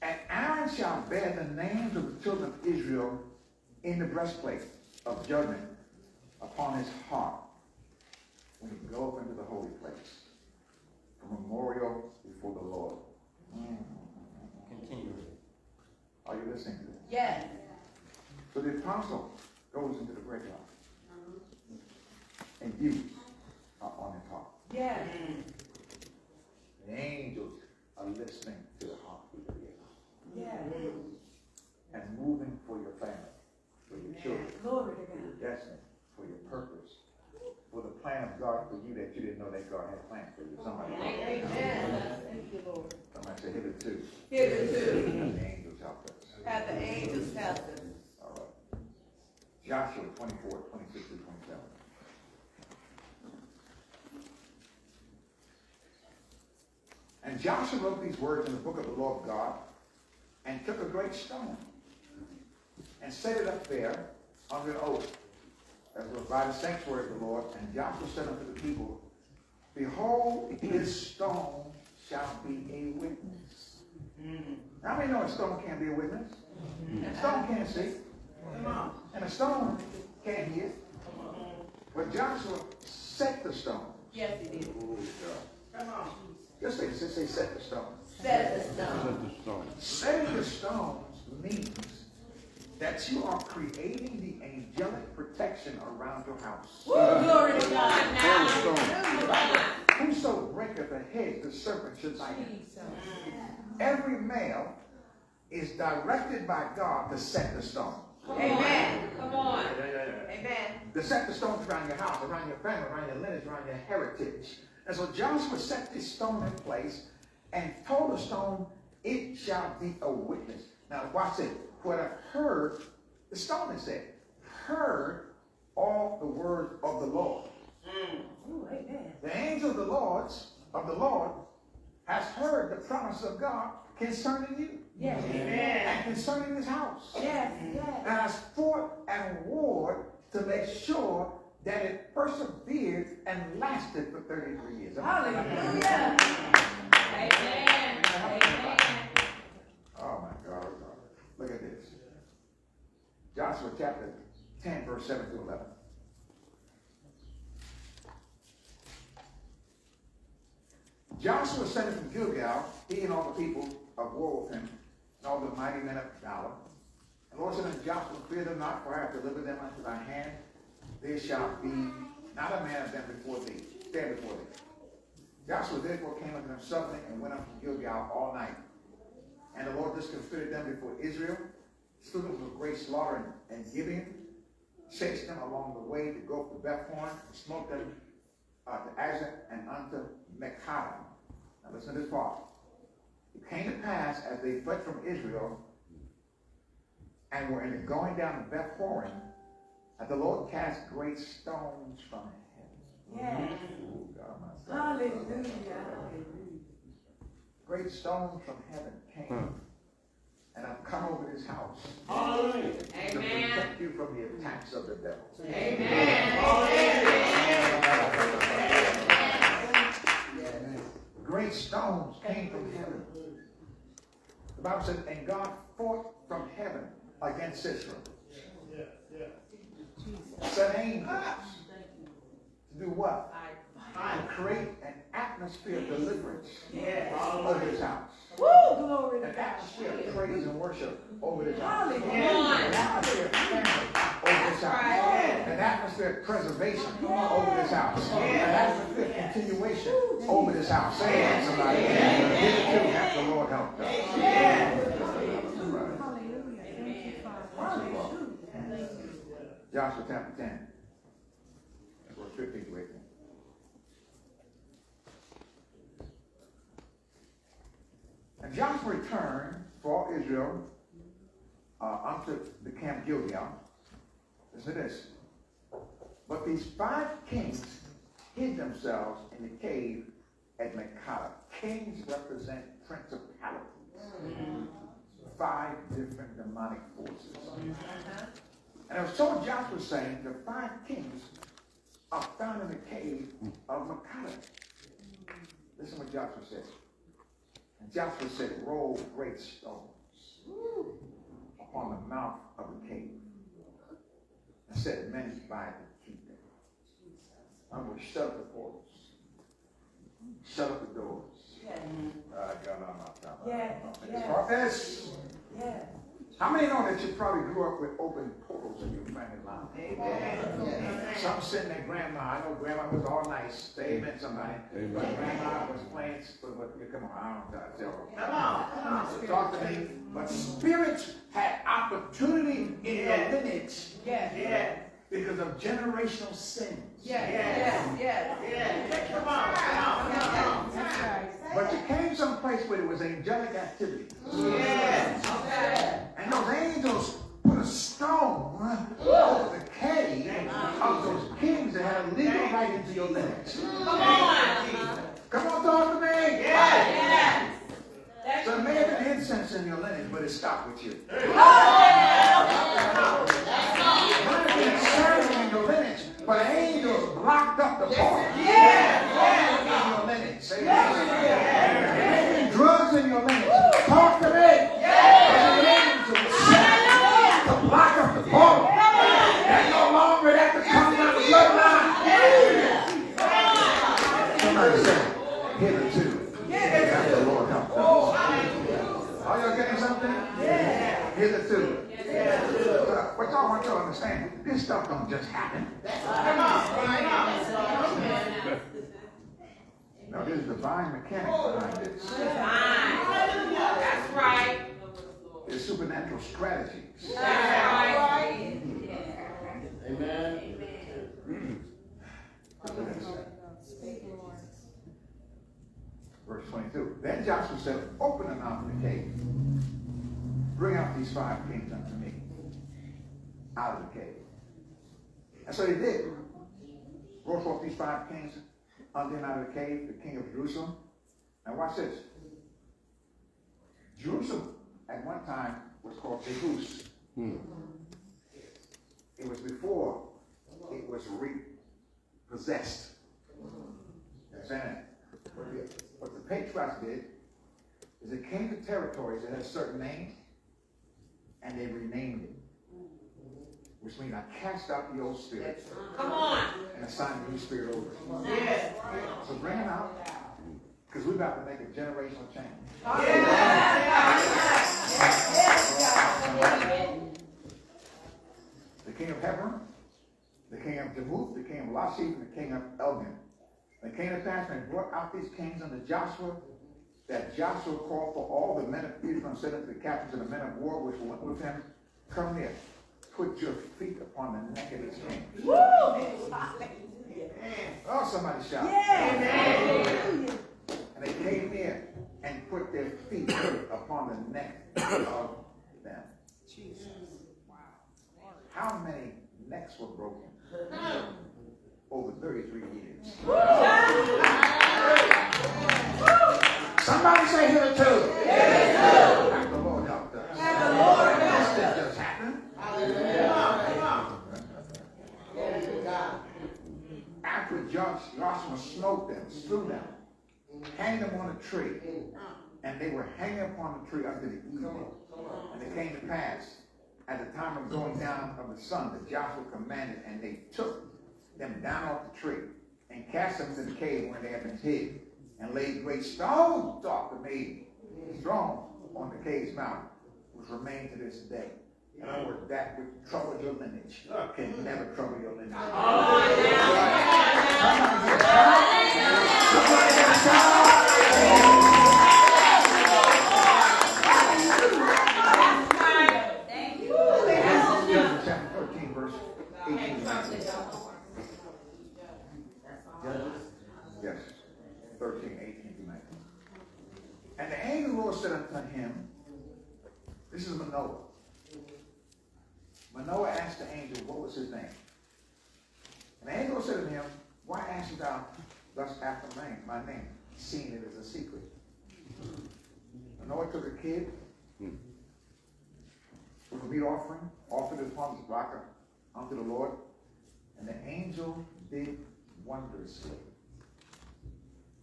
And Aaron shall bear the names of the children of Israel in the breastplate of judgment upon his heart when he go up into the holy place. A memorial before the Lord. Continue. Are you listening to this? Yes. So the apostle goes into the graveyard uh-huh. and you are on his heart. Yes. The angels are listening to the heartbeat of your heart Yes. and moving for your family, for your children, Glory to for God. your destiny, for your purpose, for the plan of God for you that you didn't know that God had planned for you. Somebody, Amen. Thank you, Lord. somebody say hitherto. Hitherto. The angels help us. Have the help us. All right. Joshua 24, 26 to 27. And Joshua wrote these words in the book of the law of God and took a great stone and set it up there under an oak as was by the sanctuary of the Lord. And Joshua said unto the people, Behold, this stone shall be a witness. How many know a stone can't be a witness? Mm. A stone can't see. And a stone can't hear. But Joshua set the stone. Yes, he did. Oh, Come on. Just say, just say set the stone. Set the stone. Setting the stones means that you are creating the angelic protection around your house. Woo, glory to God now. Whoso breaketh a hedge, the serpent should bite him. Every male is directed by God to set the stone. Amen. Come on. Yeah, yeah, yeah. Amen. To set the stones around your house, around your family, around your lineage, around your heritage. And so Joshua set this stone in place and told the stone, it shall be a witness. Now watch it. What I heard, the stone is said, heard all the words of the Lord. Mm. Ooh, amen. The angel of the Lord's of the Lord has heard the promise of God concerning you Yes. and concerning this house. Yes. Mm-hmm. Yes. and has fought and warred to make sure that it persevered and lasted for 33 years. Hallelujah. Amen. Amen. Oh my God. Look at this. Joshua chapter 10, verse 7 to 11. Joshua sent from Gilgal, he and all the people of war with him, all the mighty men of valor. And Lord said unto Joshua, Fear them not, for I have delivered them unto thy hand. There shall be not a man of them before thee, stand before thee. Joshua therefore came unto them suddenly and went up from Gilgal all night. And the Lord disconfitted them before Israel, slew them with great slaughter and Gibeon, chased them along the way to go to Beth Horon, and smote them uh, to Azek and unto Makkedah. Now listen to this part. It came to pass as they fled from Israel and were in the going down to Beth Horon, that the Lord cast great stones from heaven. Yes. Ooh, God, my son. Hallelujah. Great stones from heaven came hmm. and I've come over this house Hallelujah. to Amen. protect you from the attacks of the devil. Great stones came from heaven. The Bible said, and God fought from heaven against Sisera. Yeah, yeah. Sent angels to do what? To create an atmosphere of deliverance Yes. over his house. Woo! Glory An atmosphere of praise and worship over this house. Hallelujah. An atmosphere of family over this house. An atmosphere of preservation over this house. An atmosphere of continuation over this house. Say it, somebody. Hitherto hath the Lord helped us. Joshua chapter 10. Verse 15 to 18. And Joshua returned for all Israel uh, the camp Gilgal. Listen to this. But these five kings hid themselves in the cave at Makkedah. Kings represent principalities. Five different demonic forces. And I told Joshua saying the five kings are found in the cave of Makkedah. Listen what Joshua said. And Joshua said, roll great stones upon the mouth of the cave. And said, many by to keep them. I'm going to shut up the portals. Shut up the doors. Uh, God, I'm not talking Yeah, about yeah. Prophets. Yes. How many know that you probably grew up with open portals in your family line? Amen. Some sitting there, grandma. I know grandma was all nice. Say amen, somebody. But grandma was playing. But, but, come on, I don't know. Tell her. Come on. Come on. Talk to me. But spirits had opportunity in your lineage Yes. Yes. because of generational sins. Yes. Yes. Yes. Yes. Come on. Come on. Come on. That's right. But you came someplace where there was angelic activity. Yes. Okay. And those angels put a stone over the cave of those kings that had a legal right into your lineage. Come on. Come on, talk to me. Yes. So it may have been incense in your lineage, but it stopped with you. Might have been serving in your lineage, but angels blocked up the portal. In your lineage. Say yes. There may have been drugs in your lineage. Talk to me. But the angels were sent to block up the portal. That no longer have to come down the bloodline. Somebody say, hitherto. Hath the Lord helped us. Are y'all getting something? Yeah. Hitherto. What y'all want to understand, this stuff don't just happen. No, there's divine mechanics behind this. Fine. That's right. There's supernatural strategies. That's right. Amen. Verse 22. Then Joshua said, Open the mouth of the cave. Bring out these five kings unto me out of the cave. And so they did. Brought forth these five kings unto him out of the cave, the king of Jerusalem. Now watch this. Jerusalem at one time was called Jebus. Hmm. It was before it was repossessed. Understand that? What the, what the patriarchs did is it came to territories that had certain names and they renamed it. Which means I cast out the old spirit Come on. and assigned the new spirit over it. Yes. So bring them out because we're about to make a generational change. The king of Hebron, the king of Jemuth, the king of Lachish, and the king of Eglon. The king of pass and brought out these kings unto Joshua, that Joshua called for all the men of Israel and said unto the captains of the men of war which went with him, Come near, put your feet upon the neck of this king. Oh, somebody shout. And they came near and put their feet upon the neck of them. Jesus. Wow. How many necks were broken over 33 years? Somebody say here too. The Lord helped us. This didn't just happen. After Josh, Joshua smote them, slew them, hanged them on a tree, and they were hanging upon the tree unto the evening. And it came to pass at the time of going down of the sun that Joshua commanded, and they took them down off the tree and cast them into the cave where they had been hid, and laid great stones, thought the maid, strong on the cave's mouth, which remain to this day. In other words, that which trouble your lineage can never trouble your lineage. Somebody get shout. Somebody get shout. Judges chapter 13, verse 18 and 19. Yes. 13, 18 to 19. And the angel of the Lord said unto him, This is Manoah. Manoah asked the angel, What was his name? And the angel said to him, Why askest thou thus after my name, my name, seeing it is a secret? Manoah took a kid with a meat offering, offered it upon the rock unto the Lord, and the angel did wondrously.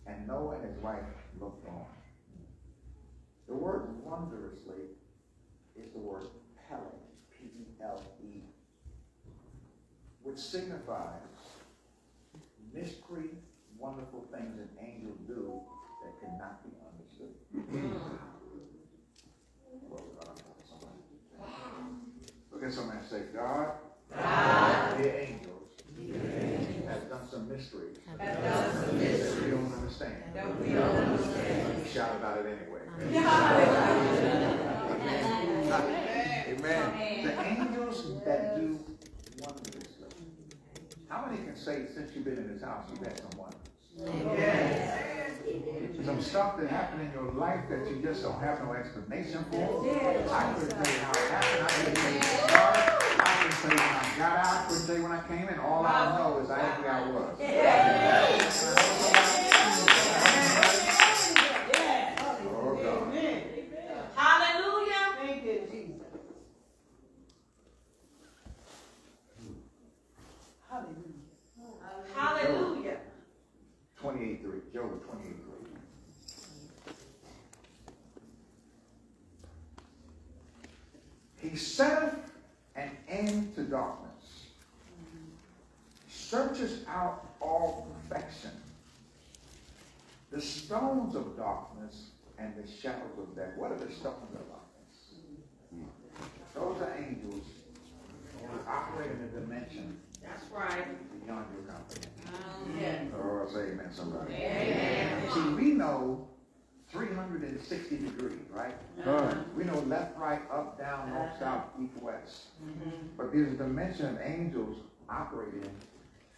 And Noah and his wife looked on. The word wondrously is the word Pele, P-E-L-E, which signifies mystery, wonderful things an angel do that cannot be understood. Well, God, somebody. Look at somebody and say, God, God. the angels has done some mysteries that we don't understand. We shout about it anyway. Amen. The angels that do wondrously. How many can say since you've been in this house, you've had some wonders? Some stuff that happened in your life that you just don't have no explanation for. I couldn't tell you how it happened. I couldn't tell you. I couldn't tell you when I got out. I couldn't tell you when I came in. All I know is I where I was. Oh, He setteth an end to darkness, searches out all perfection. The stones of darkness and the shadows of death. What are the stones of darkness? Those are angels who operate in a dimension That's right. beyond your comprehension. Oh, yeah. Oh, say amen, somebody. Amen. See, we know 360 degrees, right? We know left, right, up, down, north, south, south, east, west. Mm-hmm. But there's a dimension of angels operating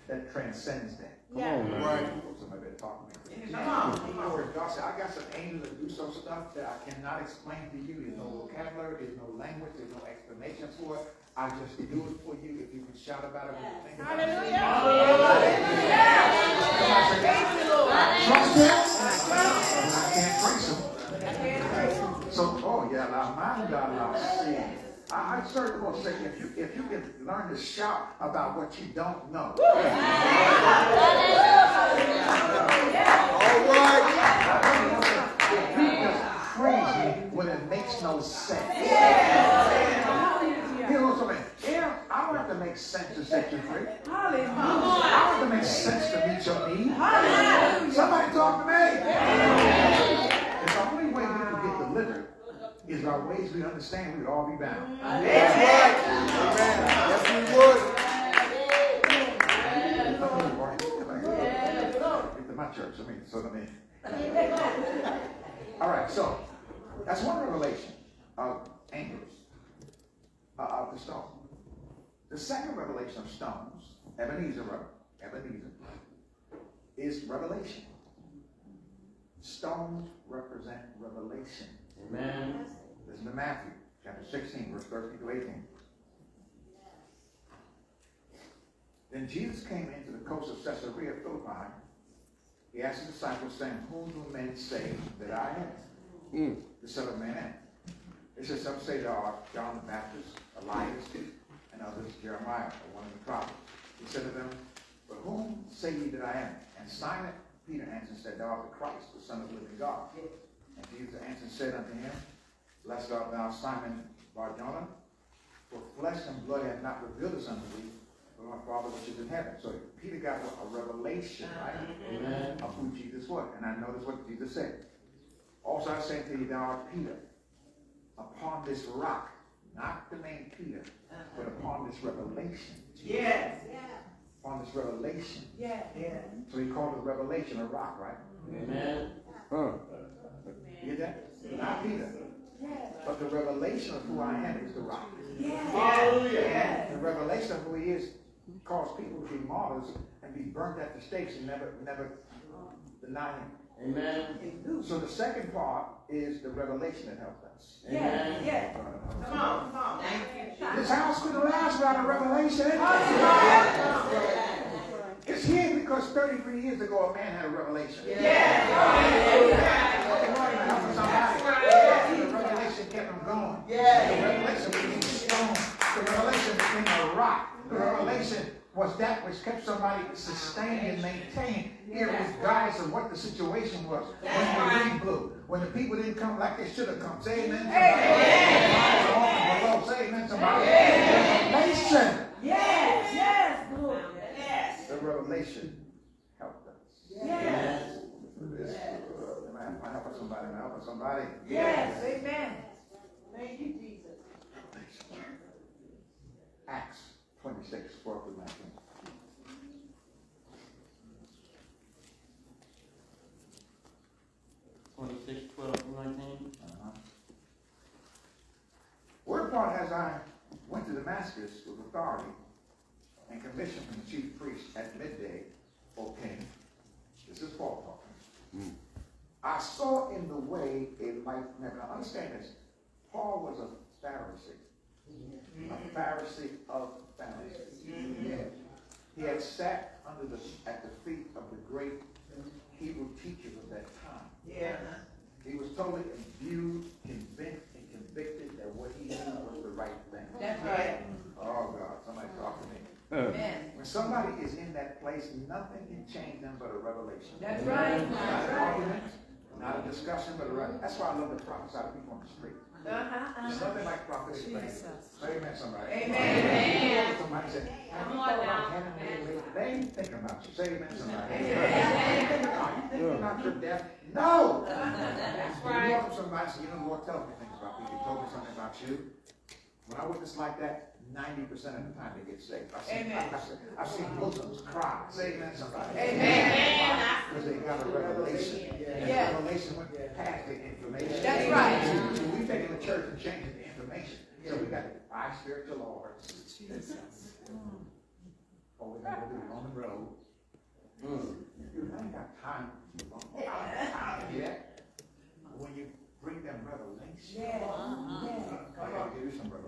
that transcends that. Come on. Right. Somebody better talk to me. Come on, In other words, God said, I got some angels that do some stuff that I cannot explain to you. There's no mm-hmm. vocabulary, there's no language, there's no explanation for it. I just do it for you if you can shout about it with your finger. Trust him. I can't trace him. So, oh yeah, la manda la si. I, I certainly will say, if you if you can learn to shout about what you don't know. All right. Becomes crazy when it makes no sense. You know what I mean? Yeah, I don't have to make sense to set you free. I don't have to make sense to meet your need. Somebody talk to me. If the only way we can get delivered is by ways we understand, we would all be bound. That's right. Amen. Yes, we would. My church. I mean, so let me. All right, so that's one revelation of angels, uh, of the stone. The second revelation of stones, Ebenezer, Ebenezer, is revelation. Stones represent revelation. Amen. Listen to Matthew chapter 16, verse 13 to 18. Then Jesus came into the coast of Caesarea Philippi. He asked his disciples, saying, Whom do men say that I am? Hmm. The Son of Man am. They said, Some say thou art John the Baptist, Elias, and others Jeremiah, or one of the prophets. He said to them, But whom say ye that I am? And Simon Peter answered and said, Thou art the Christ, the Son of the living God. And Jesus answered and said unto him, Blessed art thou, Simon Barjona, for flesh and blood hath not revealed this unto thee, but my Father which is in heaven. So Peter got a revelation, right, Amen. of who Jesus was. And I notice what Jesus said. Also I say to you, thou art Peter, upon this rock, not the name Peter, but uh-huh. upon this revelation. Yes. Upon this revelation. Yeah. Yeah. So he called it revelation a rock, right? Amen. You get that? Not Peter. But the revelation of who I am is the rock. Hallelujah. The revelation of who he is caused people to be martyrs and be burnt at the stakes and never, never deny him. Amen. So the second part is the revelation that helped us. Amen. Yeah. Come on, come on. This house couldn't last without a revelation. It's here because 33 years ago a man had a revelation. The revelation kept going. The revelation became a stone. The revelation became a rock. The revelation was that which kept somebody sustained and maintained, regardless of what the situation was. When the wind blew, when the people didn't come like they should have come. Say amen. Somebody. Say amen. Somebody. Revelation. Yes, yes, Yes. The revelation helped us. Yes. I- am I helping somebody? Am I helping somebody? Yes. Amen. Thank you, Jesus. Acts 26, 12 through 19. Twenty-six, twelve, through nineteen. Uh-huh. Whereupon, as I went to Damascus with authority and commission from the chief priest at midday, O king, this is Paul talking. I saw in the way a light from heaven. Now understand this. Paul was a Pharisee. A Pharisee of Pharisees. He had sat under the at the feet of the great Hebrew teachers of that time. Yeah. He was totally imbued, convinced, and convicted that what he knew was the right thing. That's right. Oh God, somebody talk to me. Amen. When somebody is in that place, nothing can change them but a revelation. That's right. Not an argument, not a discussion, but a revelation. That's why I love to prophesy to people on the street. Uh-huh. There's nothing like prophetic things. Say amen, somebody. Amen. Somebody said, have you Come on thought about now. having They ain't thinking about you. Say amen, somebody. Amen. They ain't thinking about you. Thinking about your death. No. <laughs> That's You right. walk up to somebody, say, you know, the Lord tells me things about me. He told me something about you. When I witness like that, 90% of the time they get saved. I've seen, Amen. I've, seen, I've seen Muslims cry. Say amen, somebody. Amen. Because they got a revelation. And Yeah. the revelation went past the information. That's right. So we take in the church and change the information. So we got five spiritual lords. Oh, we gotta do it on the road. Dude, I ain't got time. Don't time yet. When you bring them revelation. I gotta give you some revelation.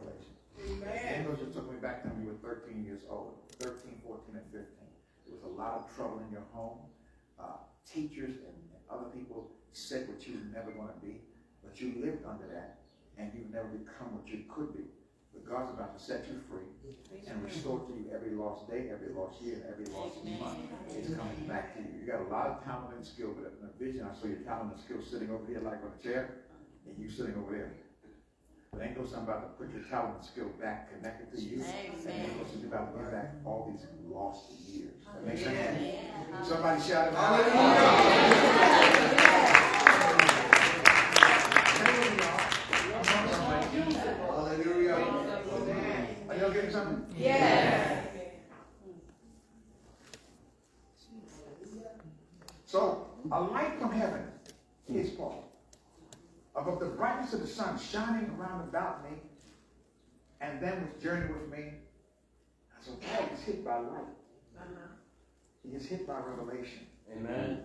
Those just took me back to when you were 13 years old, 13, 14, and 15. There was a lot of trouble in your home. Uh, teachers and, and other people said what you were never going to be, but you lived under that, and you've never become what you could be. But God's about to set you free and restore to you every lost day, every lost year, every lost month. It's coming back to you. You got a lot of talent and skill, but in a vision, I saw your talent and skill sitting over here like on a chair, and you sitting over there. But ain't no something about to put your talent and skill back connected to you. And ain't no something about to give back all these lost years. That makes sense? Somebody shout it out. Hallelujah. Are y'all getting something? Yes. So, a light from heaven is Paul. Above the brightness of the sun shining around about me, and then was journey with me. So Paul is hit by light. He is hit by revelation. Amen.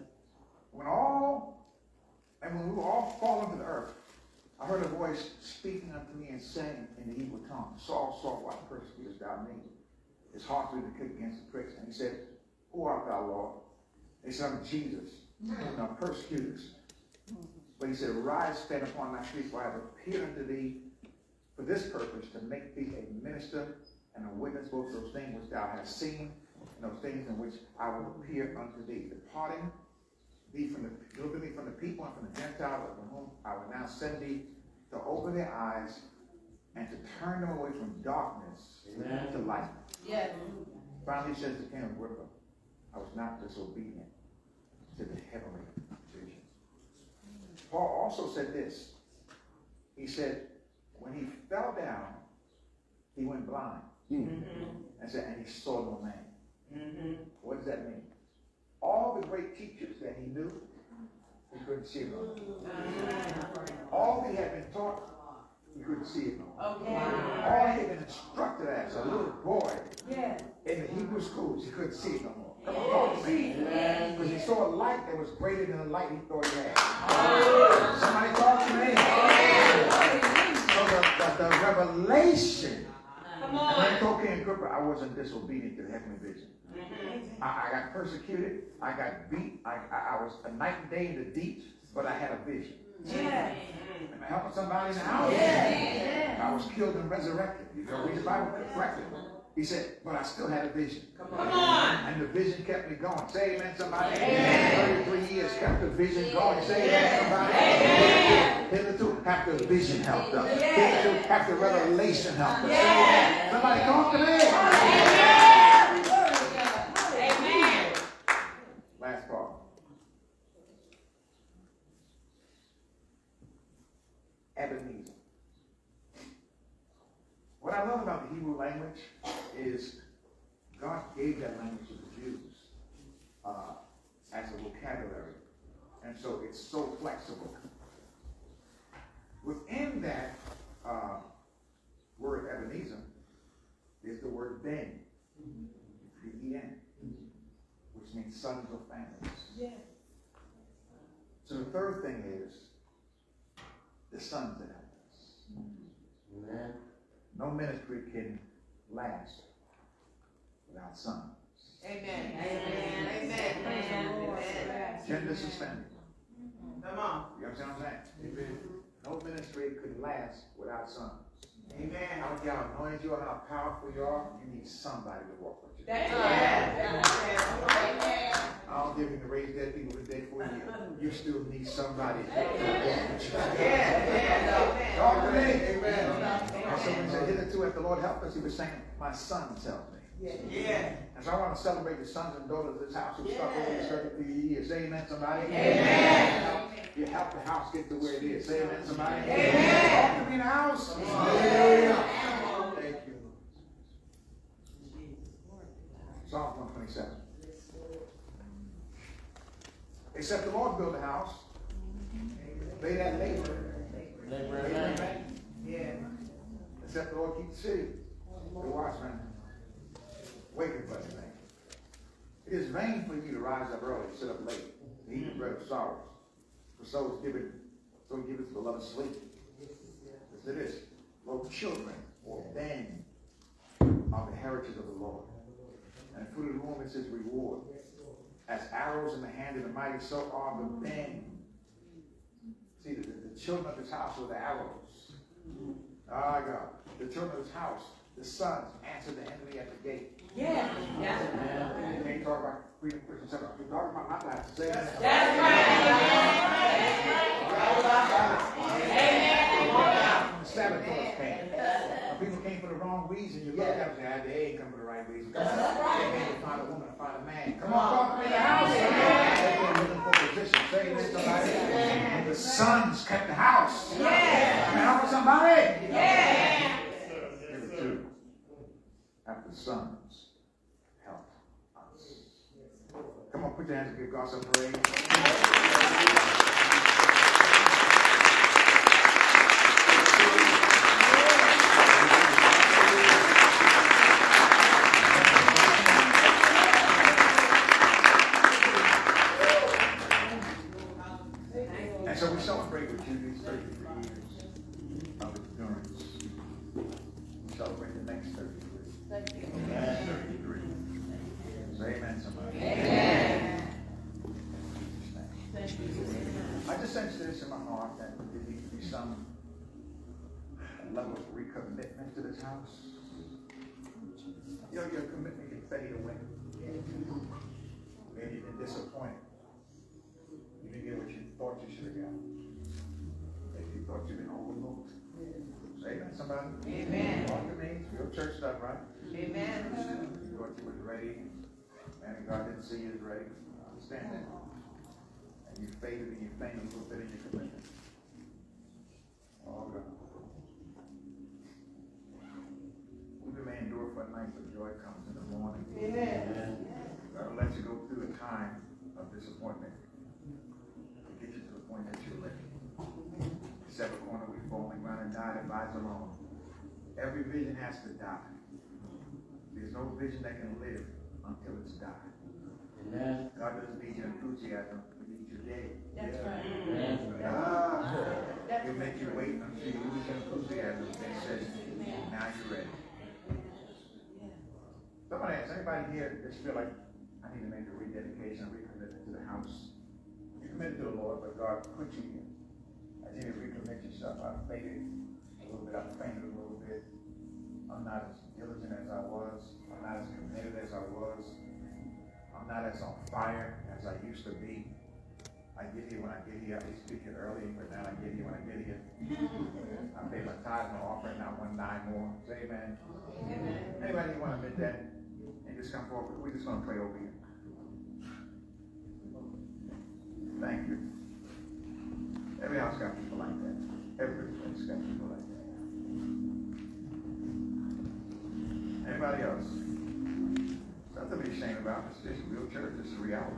When all, and when we were all fallen to the earth, I heard a voice speaking unto me and saying in the Hebrew tongue, Saul, Saul, why persecutest thou me? His heart was to kick against the pricks. And he said, Who art thou, Lord? He said, I'm Jesus, mm. whom thou persecutest. But he said, Rise, stand upon thy feet, for I have appeared unto thee for this purpose, to make thee a minister and a witness both those things which thou hast seen and those things in which I will appear unto thee. Departing thee from the deliver thee from the people and from the Gentiles of whom I will now send thee to open their eyes and to turn them away from darkness Amen. to light. Yes. Finally he says to King Agrippa, I was not disobedient to the heavenly vision. Paul also said this. He said, when he fell down, he went blind. Hmm. Mm-hmm. And said, and he saw no man. Mm-hmm. What does that mean? All the great teachers that he knew, he couldn't see them. Mm-hmm. All he had been taught, he couldn't see it. Okay. All he had been instructed as a little boy Yes. in the Hebrew schools, he couldn't see it no more. Come on, talk. Because he saw a light that was greater than the light he thought he had. Somebody talk to me. So the, the, the revelation. Come on. I told King Agrippa I wasn't disobedient to the heavenly vision. I, I got persecuted. I got beat. I, I, I was a night and day in the deep, but I had a vision. Yes. Am I helping somebody in the house? Yes. I was killed and resurrected. You know, read the Bible correctly. He said, but I still had a vision. Come on. And the vision kept me going. Say amen, somebody. 33 years kept the vision going. Say amen, somebody. Hitherto, have the vision helped us. Hitherto, have the revelation helped us. Amen. Somebody talk to me. Amen. Last part. Ebenezer. What I love about the Hebrew language is God gave that language to the Jews uh, as a vocabulary. And so it's so flexible. Within that uh, word Ebenezer is the word Ben, which means sons of families. So the third thing is the sons help us. Amen. No ministry can last without sons. Amen. Amen. Amen. Amen. Gender suspended. Come on. You understand what I'm saying? No ministry could last without sons. Amen. don't care how anointed you are, how powerful you are, you need somebody to walk with you. That's uh, right. Amen. I don't give you to raise dead people to dead for you. You still need somebody to walk with Talk to me. Amen. And so when he said, hitherto, if the Lord help us, he was saying, my son help me. Yeah. And so I want to celebrate the sons and daughters of this house who stuck with me 33 years. Say amen, somebody. Amen. You help the house get to where it is. Say amen, somebody. Amen. Talk to me in the house. Hallelujah. Thank you. Psalm 127. Except the Lord build a house, they that labor, Labor labor vain. vain. Yeah. Except the Lord keep the city. The watchman waiting for anything. It is vain for you to rise up early, sit up late, and eat the bread of sorrows. For so is given, so he giveth the beloved sleep. Listen to this. Children or men are the heritage of the Lord. And the fruit of the womb is his reward. As arrows in the hand of the mighty, so are the men. See, the, the, children of this house were the arrows. Ah, God. The children of this house, the sons, answered the enemy at the gate. Yeah. Yeah. You can't talk about freedom, Christian center. Talking about my life. Say that. That's right. The Sabbath came. When people came for the wrong reason, you look at them and they ain't come for the right reason. Come on. They came to find a woman to find a man. Come on, talk to me in the house. They're looking for position. Say this somebody. And the sons kept the house. Yeah. Can I help somebody? Yeah. Number two. After the sons help us. Come on, put your hands and give God some praise. And so we celebrate with you these 33 years of endurance. We celebrate the next 33. Amen. 33. Say amen, somebody. Amen. I just sense this in my heart that there needs to be some level of recommitment to this house. You know, your commitment can fade away. Maybe you've been disappointed. You didn't get what you thought you should have got. Maybe you thought you'd been overlooked. Say somebody. Amen. Talk to me. It's real church stuff, right? Amen. You thought you was ready. Man, God didn't see you as ready. I understand that. And you faded and you fainted a little bit in your commitment. Oh, God. We may endure for a night, but joy comes in the morning. Amen. God will let you go through a time of disappointment to get you to the point that you're ready. Seven corner, falling ground and die and lies alone. Every vision has to die. There's no vision that can live until it's died. Amen. God doesn't need your enthusiasm, He needs your day. That's right. Ah, He'll make you wait until you lose your enthusiasm, then He says, now you're ready. Somebody ask, anybody here just feel like, I need to make a rededication, recommitment to the house? You committed to the Lord, but God put you here. I need to recommit yourself. I faded a little bit, I fainted a little bit. I'm not as diligent as I was. I'm not as committed as I was. I'm not as on fire as I used to be. I get here when I get here. I used to here early, but now I get here when I get here. <laughs> I pay my tithe and offering, not one nine more. Say amen. Anybody want to admit that? And just come forward. We're just going to pray over you. Thank you. Every house got people like that. Every place got people like that. Anybody else? Nothing to be ashamed about. It's just real church. It's a reality.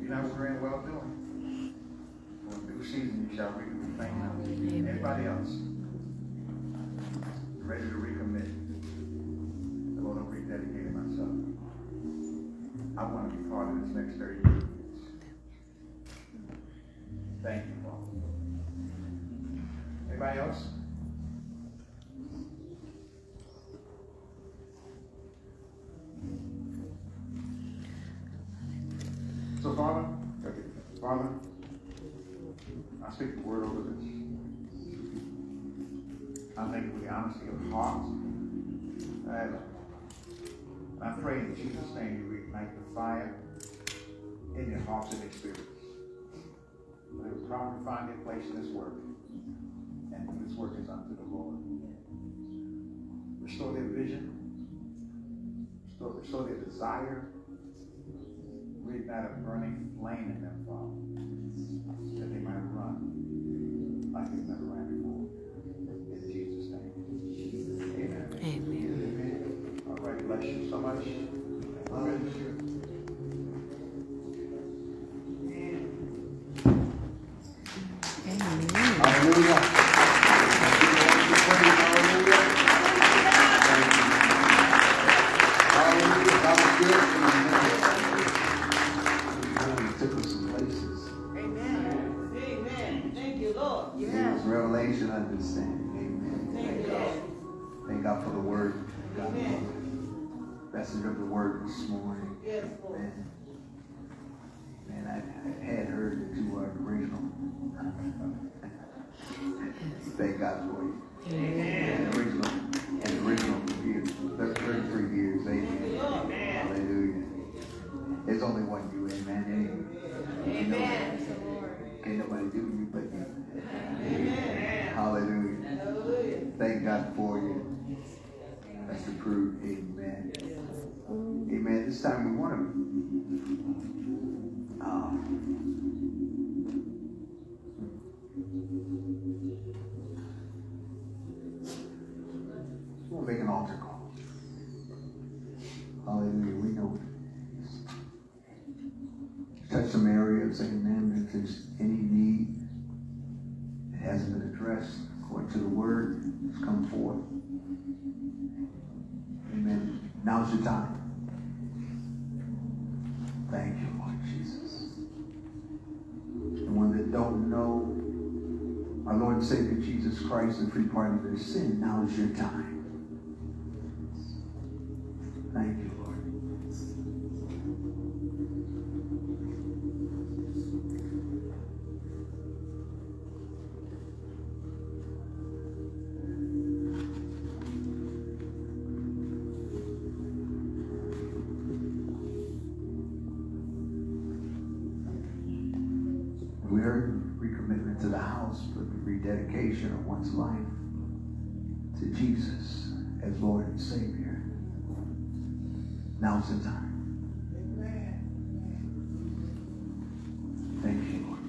You're not wearing well doing. For new season you shall reap you faint not. Anybody else? Ready to recommit? The Lord, I'm rededicating myself. I want to be part of this next 30 years. Thank you, Father. Anybody else? So, Father, Father, I speak the word over this. I thank you for the honesty of heart. And I pray in Jesus' name you reignite the fire in your hearts and experience. They will properly find their place in this work. And this work is unto the Lord. Restore their vision. Restore, restore their desire. Reignite a burning flame in them, Father. That they might run like they've never ran God for you. And original, and original for years, 33 years, amen. Hallelujah. There's only one you, amen. Amen. Can't nobody do you but you. Amen. Hallelujah. Hallelujah. Thank God for you. That's the proof. Amen. Amen. This time we want to. Um, call. Hallelujah. We know. Touch some areas. Amen. If there's any need that hasn't been addressed according to the word, it's come forth. Amen. Now's your time. Thank you, Lord Jesus. The one that don't know our Lord and Savior Jesus Christ and free pardon of their sin, now is your time. Thank you, Lord. We heard recommitment to the house, but the rededication of one's life to Jesus as Lord and Savior. Now's the time. Thank you, Lord.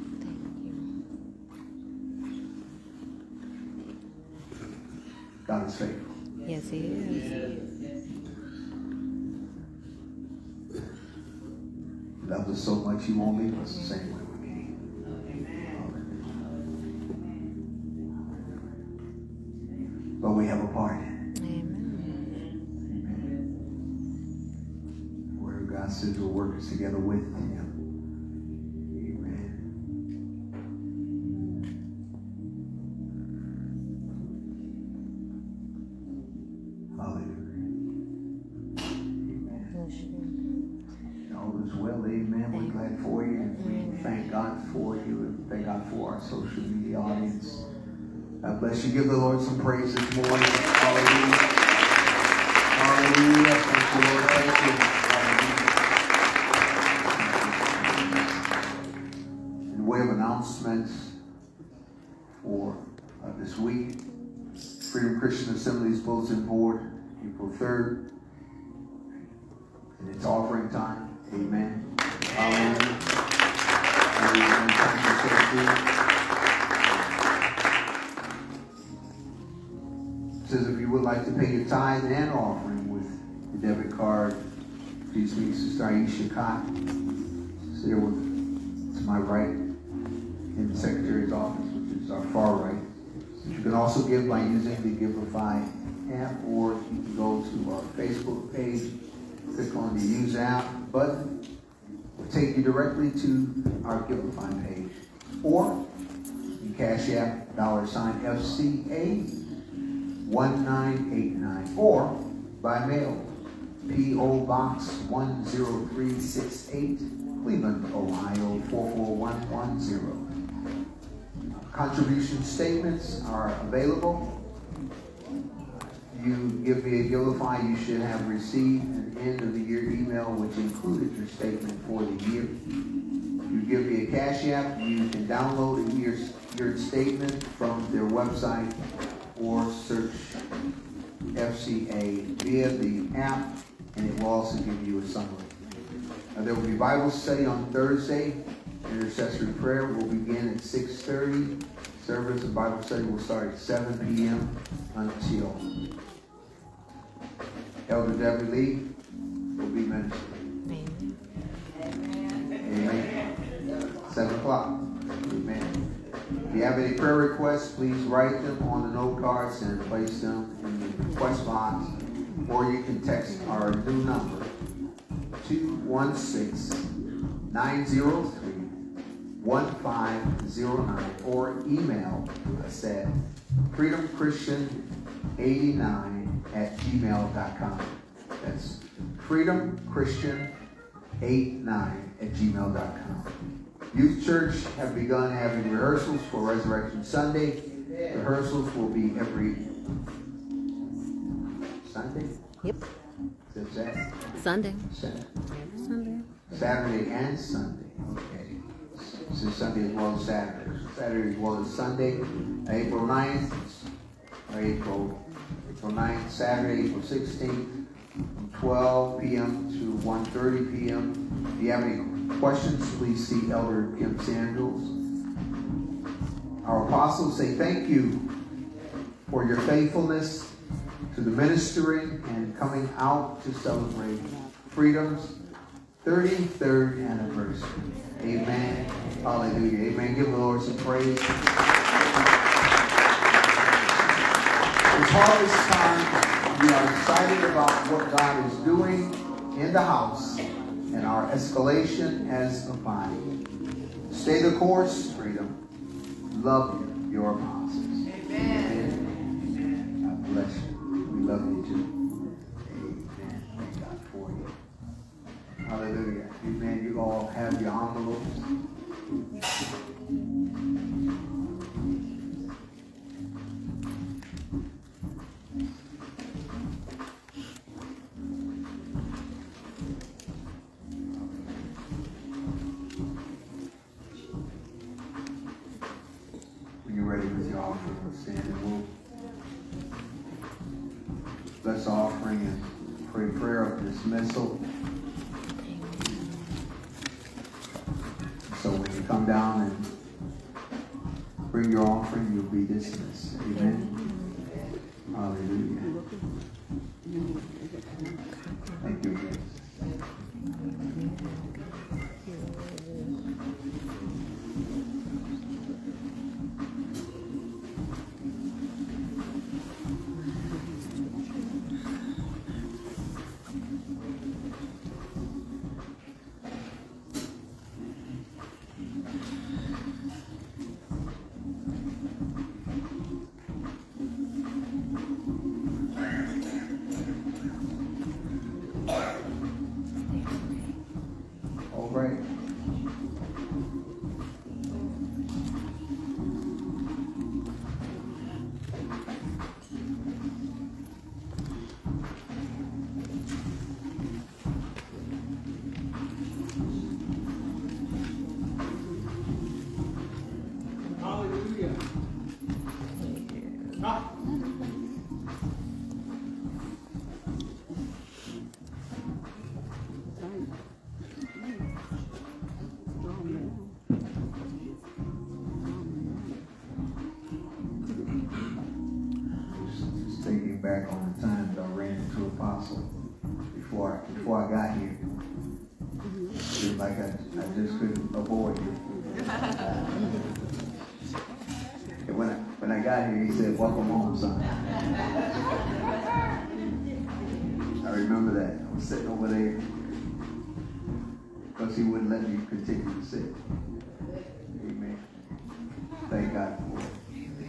God is faithful. Yes, he is. He loves us so much, He won't leave us the same way says together with Him. Amen. Hallelujah. Amen. All is well, amen. We're glad for you, and we thank God for you, and thank God for our social media audience. God bless you. Give the Lord some praise this morning. April 3rd, and it's offering time. Amen. Amen. Says if you would like to pay your tithe and offering with the debit card, please meet Sister Aisha Cott. Here with to my right in the Secretary's office, which is our far right. You can also give by using the Givelify app, or you can go to our Facebook page, click on the Use app button, will take you directly to our Givelify page. Or you Cash App, dollar sign FCA 1989, or by mail, P.O. Box 10368, Cleveland, Ohio 44110. Contribution statements are available. You give me a Givelify, you should have received an end of the year email which included your statement for the year. You give me a Cash App, you can download year's, your statement from their website or search FCA via the app, and it will also give you a summary. Uh, there will be Bible study on Thursday. Intercessory prayer will begin at 6.30. Service and Bible study will start at 7 p.m. until Elder Debbie Lee will be ministering. Amen. Amen. 7 o'clock. Amen. If you have any prayer requests, please write them on the note cards and place them in the request box. Or you can text our new number, 216-903-1509, or email us at freedomchristian89 at gmail.com. That's Freedom Christian 89 at gmail.com. Youth Church have begun having rehearsals for Resurrection Sunday. Rehearsals will be every Sunday. Yep. Is that Sunday. Saturday? Sunday. Saturday and Sunday. Okay. So Sunday as well as Saturday. Saturday as well as Sunday. April 9th, or April 9th, Saturday, April 16th, from 12 p.m. to 1.30 p.m. If you have any questions, please see Elder Kim Sandals. Our apostles say thank you for your faithfulness to the ministering and coming out to celebrate freedom's 33rd anniversary. Amen. Hallelujah. Amen. Give the Lord some praise. It's harvest time. We are excited about what God is doing in the house and our escalation as a body. Stay the course, freedom. Love you, your apostles. Amen. God bless you. We love you too. Amen. Thank God for you. Hallelujah. Amen. You all have your envelopes. Stand and we'll bless offering and pray prayer of dismissal. So when you come down and bring your offering, you'll be dismissed. Amen. Hallelujah. Thank you. Grace.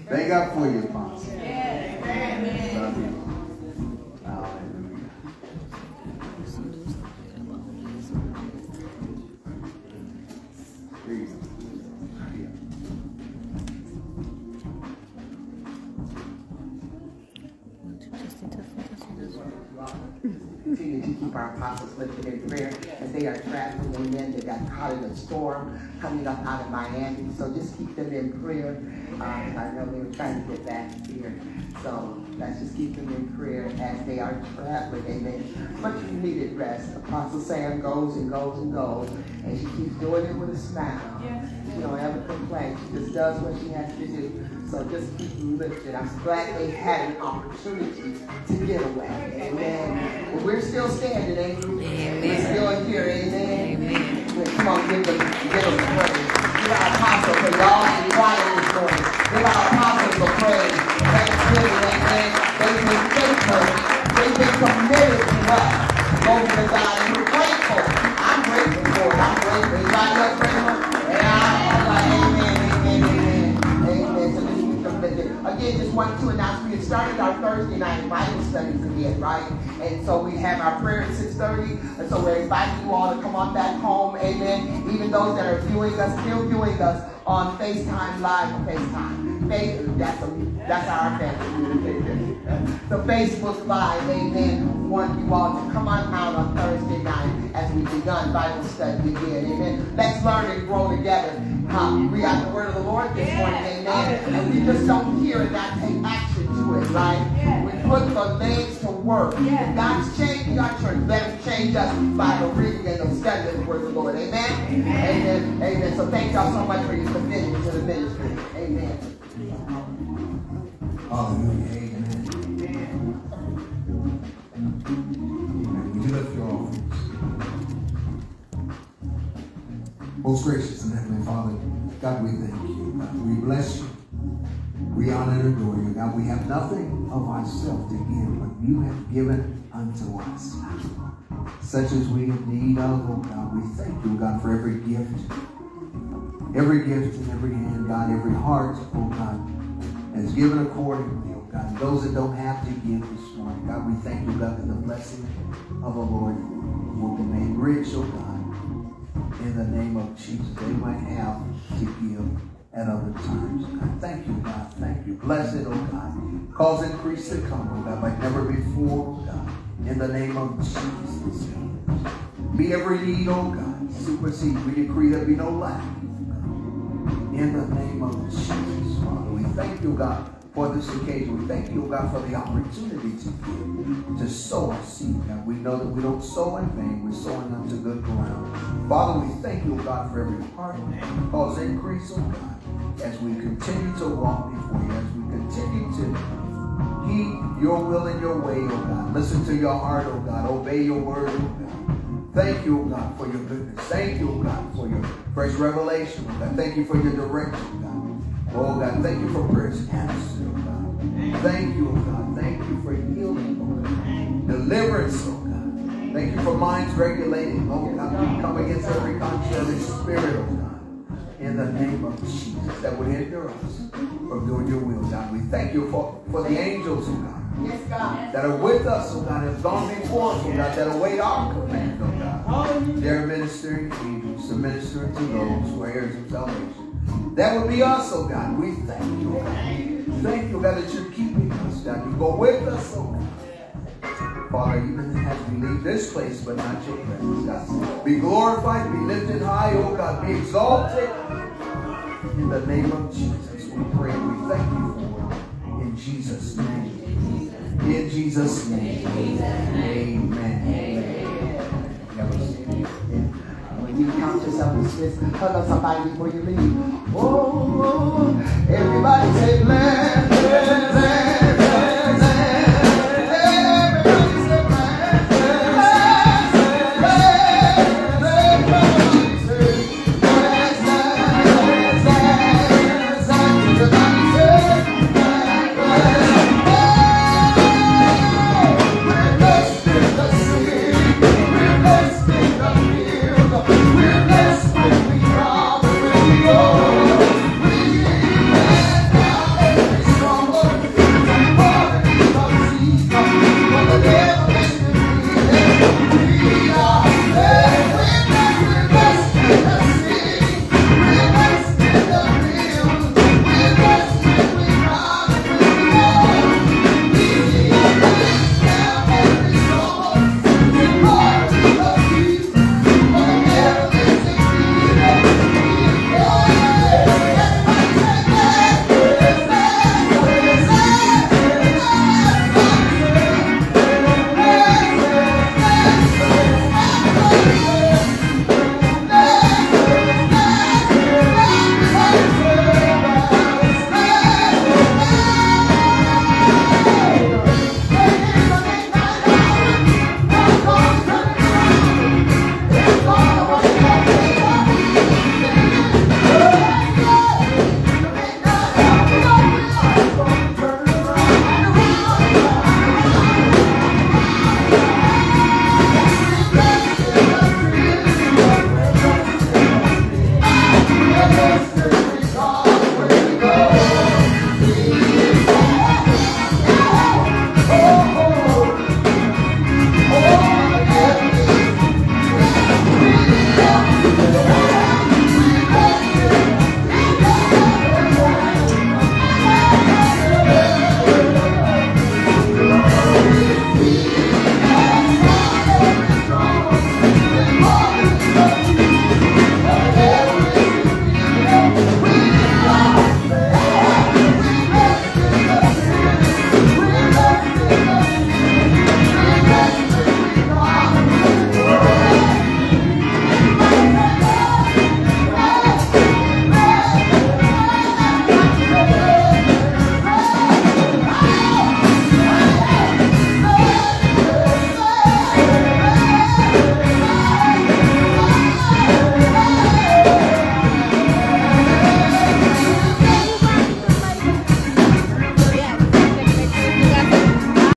Thank God for you, Apostle. Amen. They got caught in a storm coming up out of Miami. So just keep them in prayer. Um, I know they were trying to get back here. So let's just keep them in prayer as they are traveling. Amen. Much needed rest. Apostle Sam goes and goes and goes. And she keeps doing it with a smile. She don't ever complain. She just does what she has to do. So just keep lifted. I'm glad they had an opportunity to get away. Amen. But we're still standing, ain't we? We're still here. Amen. Amen. Come on, give them, give them praise. Give our apostle for y'all and quiet this morning. Give our apostle for praise. Thanksgiving, amen. They've been faithful. They've been committed to us. Glory to God. And we're grateful. I'm grateful for it. I'm grateful. Anybody else grateful? Again, just one, two announcements. started our Thursday night Bible studies again, right? And so we have our prayer at 6.30. And so we're inviting you all to come on back home. Amen. Even those that are viewing us, still viewing us on FaceTime Live or FaceTime. Face, that's, a, that's our family. The Facebook Live, amen. Want you all to come on out on Thursday night as we begun Bible study again. Amen. Let's learn and grow together. Uh, we got the word of the Lord this morning, amen. And we just don't hear and not take action to it, right? We put the legs to work. If God's changing our church, let him change us by the reading and the study of the word of the Lord. Amen? Amen. Amen. So thank y'all so much for your commitment to the ministry. Amen. Hallelujah. Most gracious and heavenly Father, God, we thank you. We bless you. We honor and adore you. God, we have nothing of ourselves to give, but you have given unto us. Such as we need of, oh God, we thank you, God, for every gift. Every gift in every hand, God, every heart, oh God, is given accordingly, oh God. Those that don't have to give this morning, God, we thank you, God, for the blessing of the Lord will be made rich, oh God. In the name of Jesus, they might have to give at other times. Thank you, God. Thank you. Bless it, oh God. Cause increase to come, oh God, like never before, oh God. In the name of Jesus. Meet every need, oh God. Supersede. We decree there be no lack. Oh In the name of Jesus, Father. We thank you, God, for this occasion. We thank you, God, for the opportunity to to sow our seed. God, we know that we don't sow in vain. We're sowing unto good ground. Father, we thank you, God, for every heart. Cause increase, oh God, as we continue to walk before you, as we continue to heed your will and your way, oh God. Listen to your heart, oh God. Obey your word, oh God. Thank you, oh God, for your goodness. Thank you, oh God, for your fresh revelation, oh God. Thank you for your direction, God. Oh God, thank you for prayers answered, oh God. Thank you, oh God. Thank you for healing, oh God. Deliverance, oh God. Thank you for minds regulating, oh God. We come against every contrary spirit, oh God. In the name of Jesus, that would hinder us from doing your will, God. We thank you for, for the angels, oh God Yes, God. that are with us, oh God, that have gone before us, oh God, that await our command, oh God. They're ministering angels to minister to those who are heirs of salvation. That would be us, oh God. We thank you, oh God. Thank you, God, that you're keeping us, God. You go with us, oh God. Father, even as we leave this place, but not your presence, God. Be glorified, be lifted high, oh God. Be exalted. In the name of Jesus, we pray. We thank you for it. In Jesus' name. In Jesus' name. Amen. When you count yourself dismissed, hug up somebody before you leave. Oh, oh, oh. everybody say, bless, bless, bless.